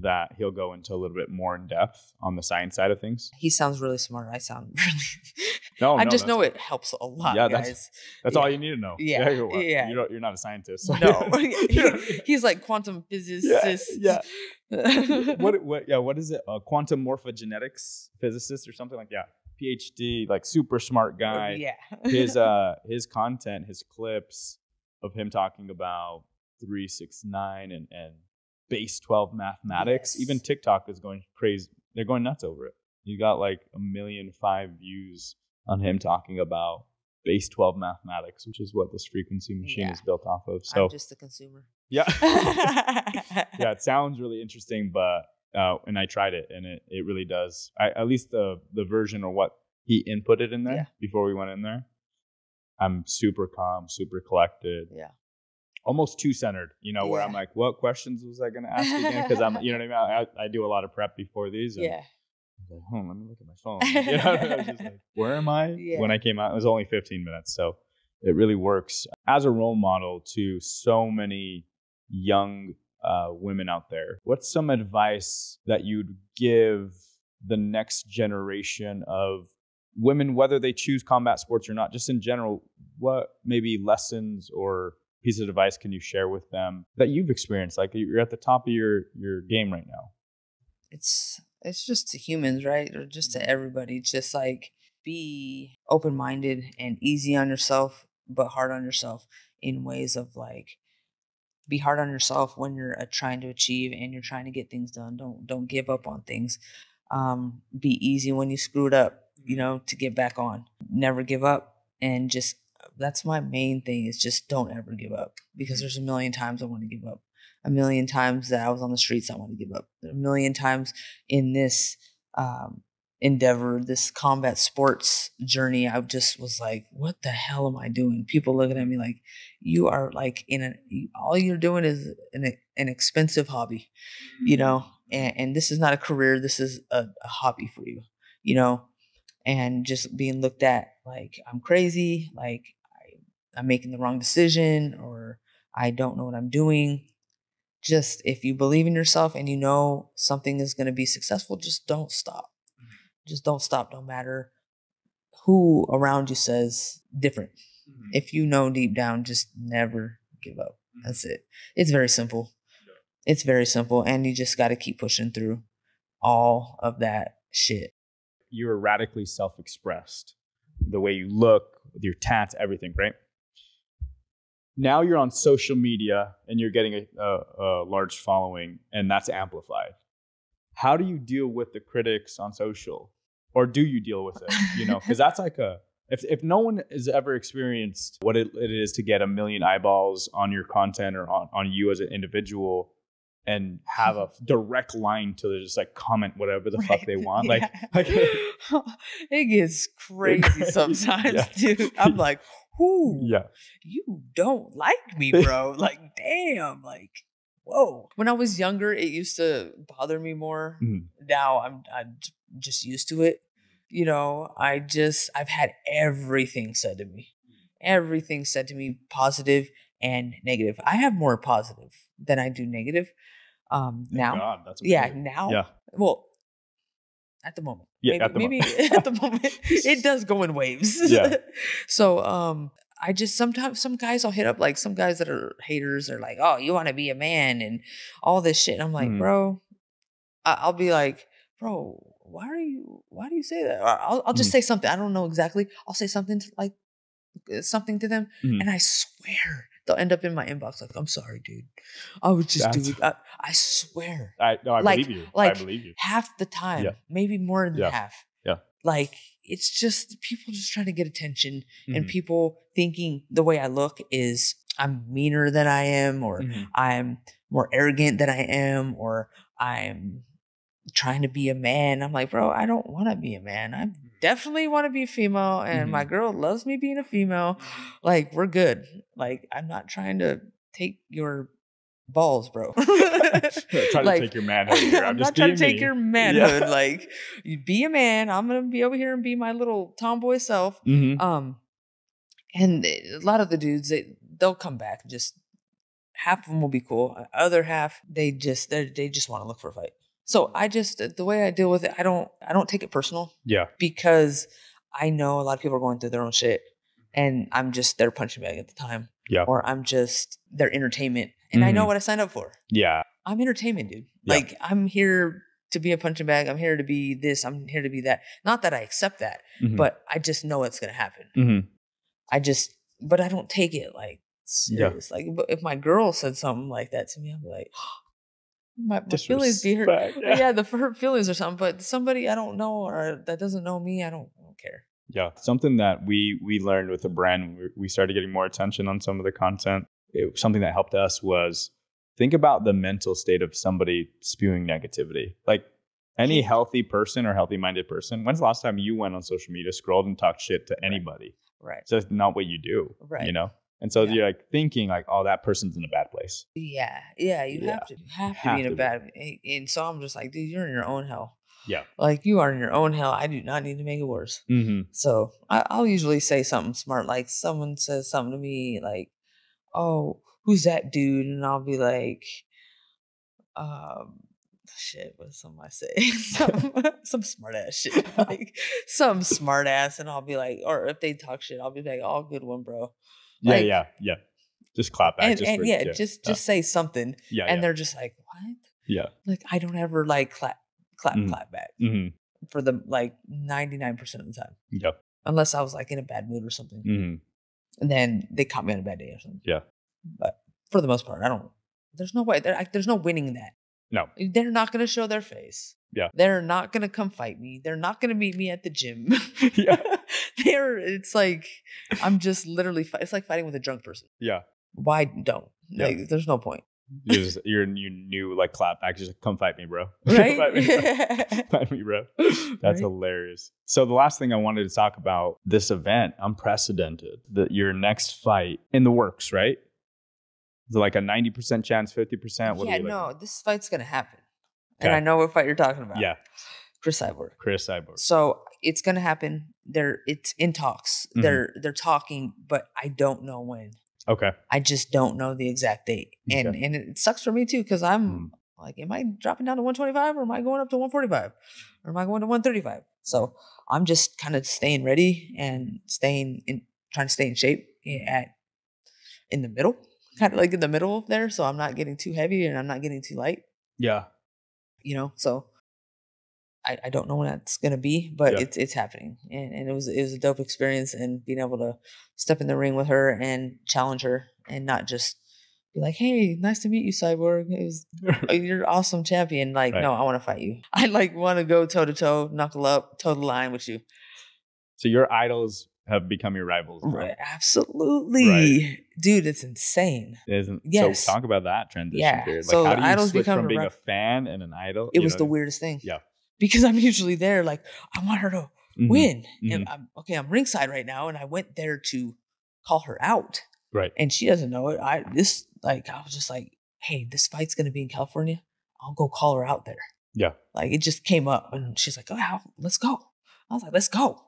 that he'll go into a little bit more in depth on the science side of things.
He sounds really smart. I sound really.
No,
I
no,
just know it helps a lot,
Yeah, that's-
guys.
That's all
yeah.
you need to know.
Yeah,
you're,
yeah.
You don't, you're not a scientist.
No, He- he's like quantum physicist.
yeah. what what yeah what is it uh, quantum morphogenetics physicist or something like that phd like super smart guy
Yeah.
his uh his content his clips of him talking about 369 and and base 12 mathematics
Yes.
even tiktok is going crazy they're going nuts over it you got like a million five views on him talking about base 12 mathematics which is what this frequency machine
Yeah.
is built off of so
I'm just a consumer.
yeah yeah, it sounds really interesting, but uh, and I tried it, and it, it really does. I, at least the the version or what he inputted in there
Yeah.
before we went in there. I'm super calm, super collected,
Yeah.
almost too centered. You know, where I'm like, what questions was I going to ask again? Because I'm, you know what I mean. I, I do a lot of prep before these. And
Yeah.
Like, oh, let me look at my phone. You know, I was just like, where am I?
Yeah.
When I came out, it was only 15 minutes, so it really works as a role model to so many young uh, women out there. What's some advice that you'd give the next generation of women, whether they choose combat sports or not, just in general? What maybe lessons or piece of advice can you share with them that you've experienced? Like you're at the top of your your game right now.
It's it's just to humans, right? Or just to everybody. Just like be open minded and easy on yourself, but hard on yourself in ways of like be hard on yourself when you're uh, trying to achieve and you're trying to get things done. Don't don't give up on things. Um, be easy when you screw it up. You know, to get back on. Never give up, and just that's my main thing is just don't ever give up because there's a million times I want to give up. A million times that I was on the streets, I want to give up. A million times in this um, endeavor, this combat sports journey, I just was like, what the hell am I doing? People looking at me like, you are like in a, all you're doing is an, an expensive hobby, you mm-hmm. know, and, and this is not a career. This is a, a hobby for you, you know, and just being looked at like I'm crazy, like I, I'm making the wrong decision or I don't know what I'm doing. Just if you believe in yourself and you know something is going to be successful, just don't stop just don't stop no matter who around you says different. Mm-hmm. If you know deep down, just never give up. Mm-hmm. That's it. It's very simple. Yeah. It's very simple. And you just got to keep pushing through all of that shit.
You're radically self expressed. The way you look, your tats, everything, right? Now you're on social media and you're getting a, a, a large following, and that's amplified. How do you deal with the critics on social? Or do you deal with it? You know, because that's like a if if no one has ever experienced what it, it is to get a million eyeballs on your content or on, on you as an individual and have a direct line to just like comment whatever the right. fuck they want. Yeah. Like, like
it gets crazy sometimes, yeah. dude. I'm like, whoo, yeah, you don't like me, bro. like, damn, like, whoa. When I was younger, it used to bother me more. Mm-hmm. Now I'm I'm just used to it. You know, I just I've had everything said to me. Everything said to me positive and negative. I have more positive than I do negative. Um Thank now. God, that's yeah, now. Yeah. Well, at the moment. Yeah, maybe, at the maybe moment. at the moment it does go in waves. Yeah. so um I just sometimes some guys I'll hit up like some guys that are haters are like, oh, you want to be a man and all this shit. And I'm like, mm. bro, I'll be like, bro, why are you why do you say that? I'll I'll just mm. say something. I don't know exactly. I'll say something to, like uh, something to them, mm. and I swear they'll end up in my inbox like, "I'm sorry, dude. I was just That's, doing." I, I swear.
I no, I like, believe you.
Like
I believe you.
Half the time, yeah. maybe more than
yeah.
half.
Yeah.
Like it's just people just trying to get attention, mm-hmm. and people thinking the way I look is I'm meaner than I am, or mm-hmm. I'm more arrogant than I am, or I'm trying to be a man. I'm like, bro, I don't want to be a man. I definitely want to be a female, and mm-hmm. my girl loves me being a female. Like, we're good. Like, I'm not trying to take your balls, bro.
trying like, to take your manhood. Here. I'm, I'm not trying to
take your manhood. Yeah. Like, you be a man. I'm gonna be over here and be my little tomboy self. Mm-hmm. Um, and a lot of the dudes, they they'll come back. Just half of them will be cool. Other half, they just they they just want to look for a fight. So I just the way I deal with it, I don't I don't take it personal.
Yeah.
Because I know a lot of people are going through their own shit and I'm just their punching bag at the time.
Yeah.
Or I'm just their entertainment. And mm-hmm. I know mm-hmm. what I signed up for.
Yeah.
I'm entertainment, dude. Yeah. Like I'm here to be a punching bag. I'm here to be this. I'm here to be that. Not that I accept that, mm-hmm. but I just know it's gonna happen. Mm-hmm. I just, but I don't take it like serious. Yeah. Like, if my girl said something like that to me, I'd be like, my, my feelings be hurt. Yeah. yeah, the hurt feelings or something. But somebody I don't know or that doesn't know me, I don't, I don't care.
Yeah, something that we we learned with the brand, we started getting more attention on some of the content. It, something that helped us was think about the mental state of somebody spewing negativity. Like any healthy person or healthy minded person, when's the last time you went on social media, scrolled and talked shit to anybody?
Right.
So it's not what you do. Right. You know? And so yeah. you're like thinking like, oh, that person's in a bad place.
Yeah, yeah, you yeah. have to you have, have to be in a bad. Be. And so I'm just like, dude, you're in your own hell.
Yeah,
like you are in your own hell. I do not need to make it worse. Mm-hmm. So I, I'll usually say something smart, like someone says something to me, like, "Oh, who's that dude?" And I'll be like, um, shit, what does somebody say? some, some smart ass shit. Like some smart ass. And I'll be like, or if they talk shit, I'll be like, all oh, good one, bro.
Yeah, like, yeah, yeah. Just clap back.
And,
just
and for, yeah, yeah, just just say something.
Yeah,
and
yeah.
they're just like, what?
Yeah.
Like I don't ever like clap, clap, mm-hmm. clap back mm-hmm. for the like ninety nine percent of the time.
Yep.
Unless I was like in a bad mood or something, mm-hmm. and then they caught me on a bad day or something.
Yeah.
But for the most part, I don't there's no way. There, there's no winning that.
No.
They're not going to show their face.
Yeah.
They're not going to come fight me. They're not going to meet me at the gym.
Yeah.
They're, it's like, I'm just literally, it's like fighting with a drunk person.
Yeah.
Why don't?
Yeah.
Like, there's no point.
You're, just, you're you new like clap back. Just like, come fight me, bro.
Right?
fight, me, bro. fight me, bro. That's
Right?
hilarious. So the last thing I wanted to talk about this event, unprecedented. That your next fight in the works, right? Is it like a ninety percent chance, fifty percent?
Yeah,
we
no, this fight's going to happen. And I know what fight you're talking about.
Yeah,
Cris Cyborg.
Cris Cyborg.
So it's gonna happen. They're it's in talks.
Mhm.
They're they're talking, but I don't know when.
Okay.
I just don't know the exact date. And
Okay.
and it sucks for me too, because I'm
Mm.
like, am I dropping down to 125 or am I going up to 145? Or am I going to 135? So I'm just kind of staying ready and staying in trying to stay in shape at in the middle. Kind of like in the middle of there. So I'm not getting too heavy and I'm not getting too light.
Yeah.
you know so i, I don't know when that's going to be but
Yeah.
it's it's happening and, and it was it was a dope experience and being able to step in the ring with her and challenge her and not just be like hey nice to meet you cyborg it was oh, you're an awesome champion like
Right.
no i want to fight you i like want to go toe to toe knuckle up toe the line with you
So your idols have become your rivals. now.
right. absolutely dude it's insane
Isn't
Yes.
so talk about that transition
Yeah.
period. Like
So
how do you
idols
switch
become
from being a fan and an idol?
it was
know
the weirdest thing
Yeah.
Because i'm usually there like i want her to?
Mhm.
win.
Mhm.
And I'm, okay, I'm ringside right now, and I went there to call her out,
Right.
and she doesn't know it. I this like I was just like, hey, this fight's gonna be in California. I'll go call her out there.
Yeah.
Like it just came up, and she's like, oh, how, let's go. I was like, let's go.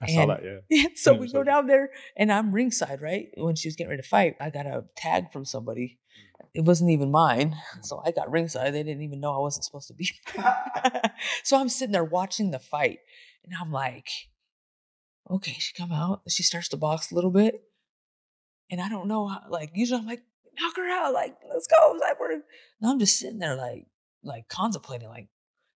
I saw that. Yeah.
so we go down there, and I'm ringside, right? When she was getting ready to fight, I got a tag from somebody. It wasn't even mine. So I got ringside. They didn't even know I wasn't supposed to be. so I'm sitting there watching the fight, and I'm like, okay, she come out. She starts to box a little bit. And I don't know how, like, usually I'm like, knock her out, like, let's go, Cyborg. And I'm just sitting there, like, like contemplating, like,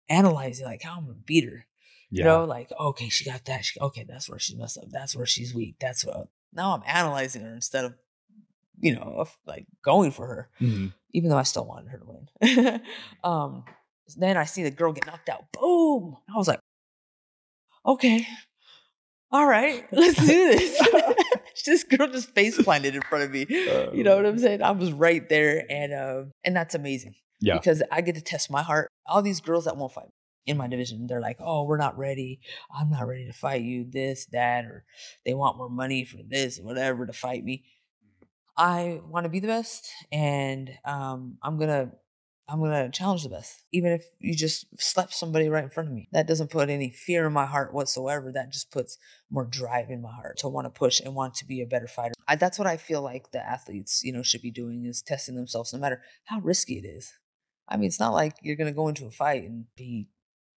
analyzing, like, how I'm gonna beat her. You know, like, okay, she got that. She, okay, that's where she messed up. That's where she's weak. That's what. Now I'm analyzing her instead of, you know, like going for her,
Mhm.
even though I still wanted her to win. um, then I see the girl get knocked out. Boom! I was like, okay, all right, let's do this. this girl just face planted in front of me. you know what I'm saying? I was right there, and uh, and that's amazing
Yeah.
because I get to test my heart. All these girls that won't fight in my division, they're like, "Oh, we're not ready. I'm not ready to fight you. This, that, or they want more money for this, whatever, to fight me." I want to be the best, and um, I'm gonna, I'm gonna challenge the best. Even if you just slap somebody right in front of me, that doesn't put any fear in my heart whatsoever. That just puts more drive in my heart to want to push and want to be a better fighter. I, that's what I feel like the athletes, you know, should be doing is testing themselves, no matter how risky it is. I mean, it's not like you're gonna go into a fight and be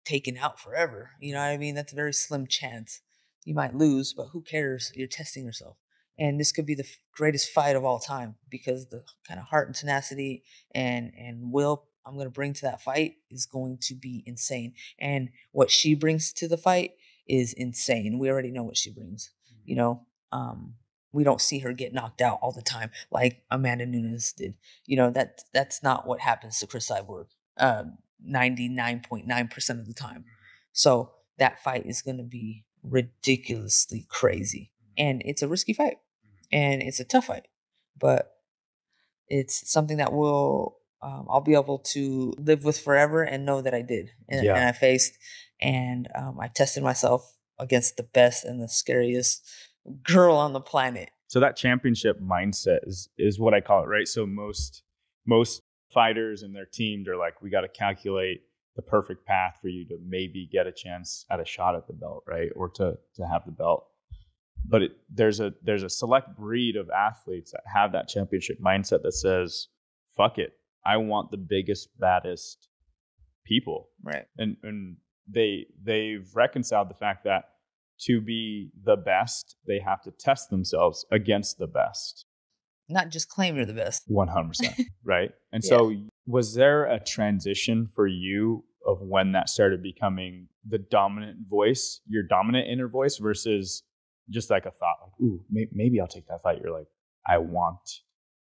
taken out forever. You know what I mean? That's a very slim chance. You might lose, but who cares? You're testing yourself. And this could be the greatest fight of all time because the kind of heart and tenacity and and will I'm going to bring to that fight is going to be insane. And what she brings to the fight is insane. We already know what she brings. You know, um, we don't see her get knocked out all the time like Amanda Nunes did. You know that that's not what happens to Cris Cyborg. Um, 99.9% of the time. So that fight is going to be ridiculously crazy. And it's a risky fight. And it's a tough fight. But it's something that will um, I'll be able to live with forever and know that I did and,
Yeah.
and I faced and um, I tested myself against the best and the scariest girl on the planet.
So that championship mindset is is what I call it, right? So most most fighters and their team, they're like, we got to calculate the perfect path for you to maybe get a chance at a shot at the belt, right? Or to to have the belt. But it, there's a there's a select breed of athletes that have that championship mindset that says, "Fuck it, I want the biggest, baddest people."
Right.
and and they they've reconciled the fact that to be the best they have to test themselves against the best
Not just claim you're the best.
100% right and so was there a transition for you of when that started becoming the dominant voice your dominant inner voice versus just like a thought like ooh may- maybe i'll take that fight you're like i want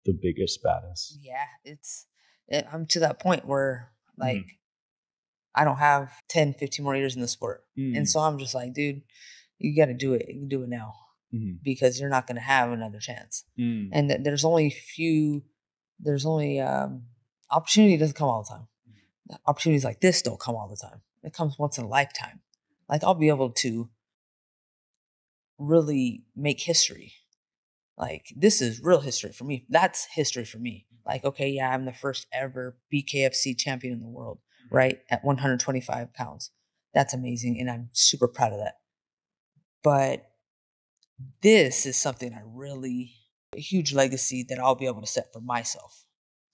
the biggest, baddest.
Yeah, it's it, I'm to that point where
Mm-hmm.
like I don't have 10, 15 more years in the sport.
Mm.
And so I'm just like, dude, you got to do it. You can do it now
Mhm.
because you're not going to have another chance.
Mm.
And th- there's only few, there's only um, opportunity doesn't come all the time. Opportunities like this don't come all the time. It comes once in a lifetime. Like I'll be able to really make history. Like this is real history for me. That's history for me. Mm-hmm. Like okay, yeah, I'm the first ever BKFC champion in the world, mm-hmm. right? At 125 pounds. That's amazing, and I'm super proud of that. But this is something I really a huge legacy that I'll be able to set for myself.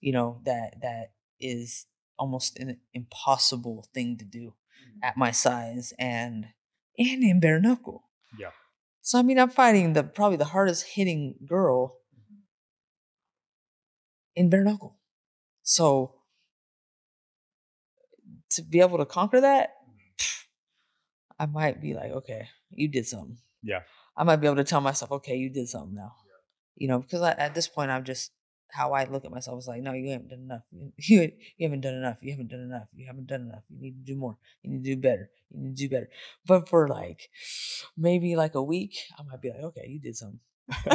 You know that that is almost an impossible thing to do mm-hmm. at my size and and in bare knuckle.
Yeah.
So I mean, I'm fighting the probably the hardest hitting girl in bare knuckle. So to be able to conquer that, I might be like, okay, you did something.
Yeah.
I might be able to tell myself, okay, you did something now. Yeah. You know, because I, at this point, I'm just how I look at myself is like, no, you haven't done enough. You, you haven't done enough. You haven't done enough. You haven't done enough. You need to do more. You need to do better. You need to do better. But for like maybe like a week, I might be like, okay, you did something.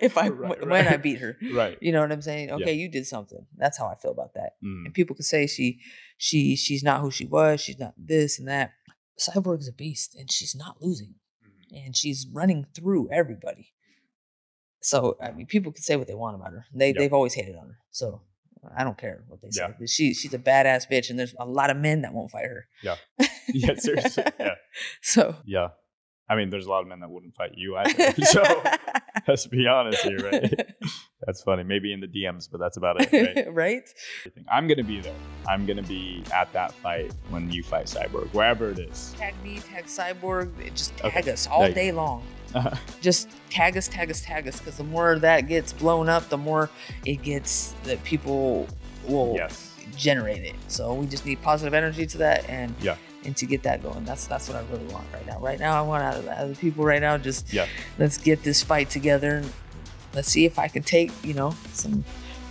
if I
Right,
w- when I beat her,
Right.
you know what I'm saying? Okay, you did something. That's how I feel about that.
Mm.
And people could say she she she's not who she was. She's not this and that. Cyborg is a beast, and she's not losing, and she's running through everybody. So I mean, people can say what they want about her. They
Yeah.
they've always hated on her. So I don't care what they say.
Yeah.
She she's a badass bitch, and there's a lot of men that won't fight her.
Yeah. Yeah, seriously, yeah.
So
Yeah. I mean, there's a lot of men that wouldn't fight you either. so let's be honest here, right? That's funny. Maybe in the DMs, but that's about it, right?
right?
I'm gonna be there. I'm gonna be at that fight when you fight Cyborg, wherever it is.
Tag me, tag Cyborg, just
Okay.
tag us all day long.
Uh,
Just tag us, tag us, tag us, because the more that gets blown up, the more it gets that people will
yes.
generate it. So we just need positive energy to that and
Yeah.
and to get that going. That's that's what I really want right now. Right now, I want out of the people right now. Just
Yeah.
let's get this fight together. And let's see if I can take you know some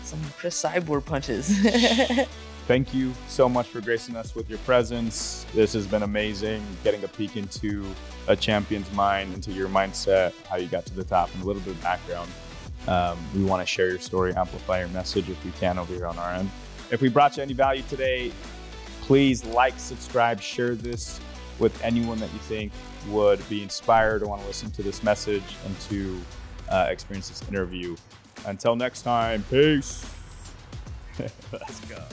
some Cris Cyborg punches.
Thank you so much for gracing us with your presence. This has been amazing, getting a peek into a champion's mind, into your mindset, how you got to the top, and a little bit of background. Um, we want to share your story, amplify your message if we can over here on our end. If we brought you any value today, please like, subscribe, share this with anyone that you think would be inspired or want to listen to this message and to uh, experience this interview. Until next time, peace. Let's go.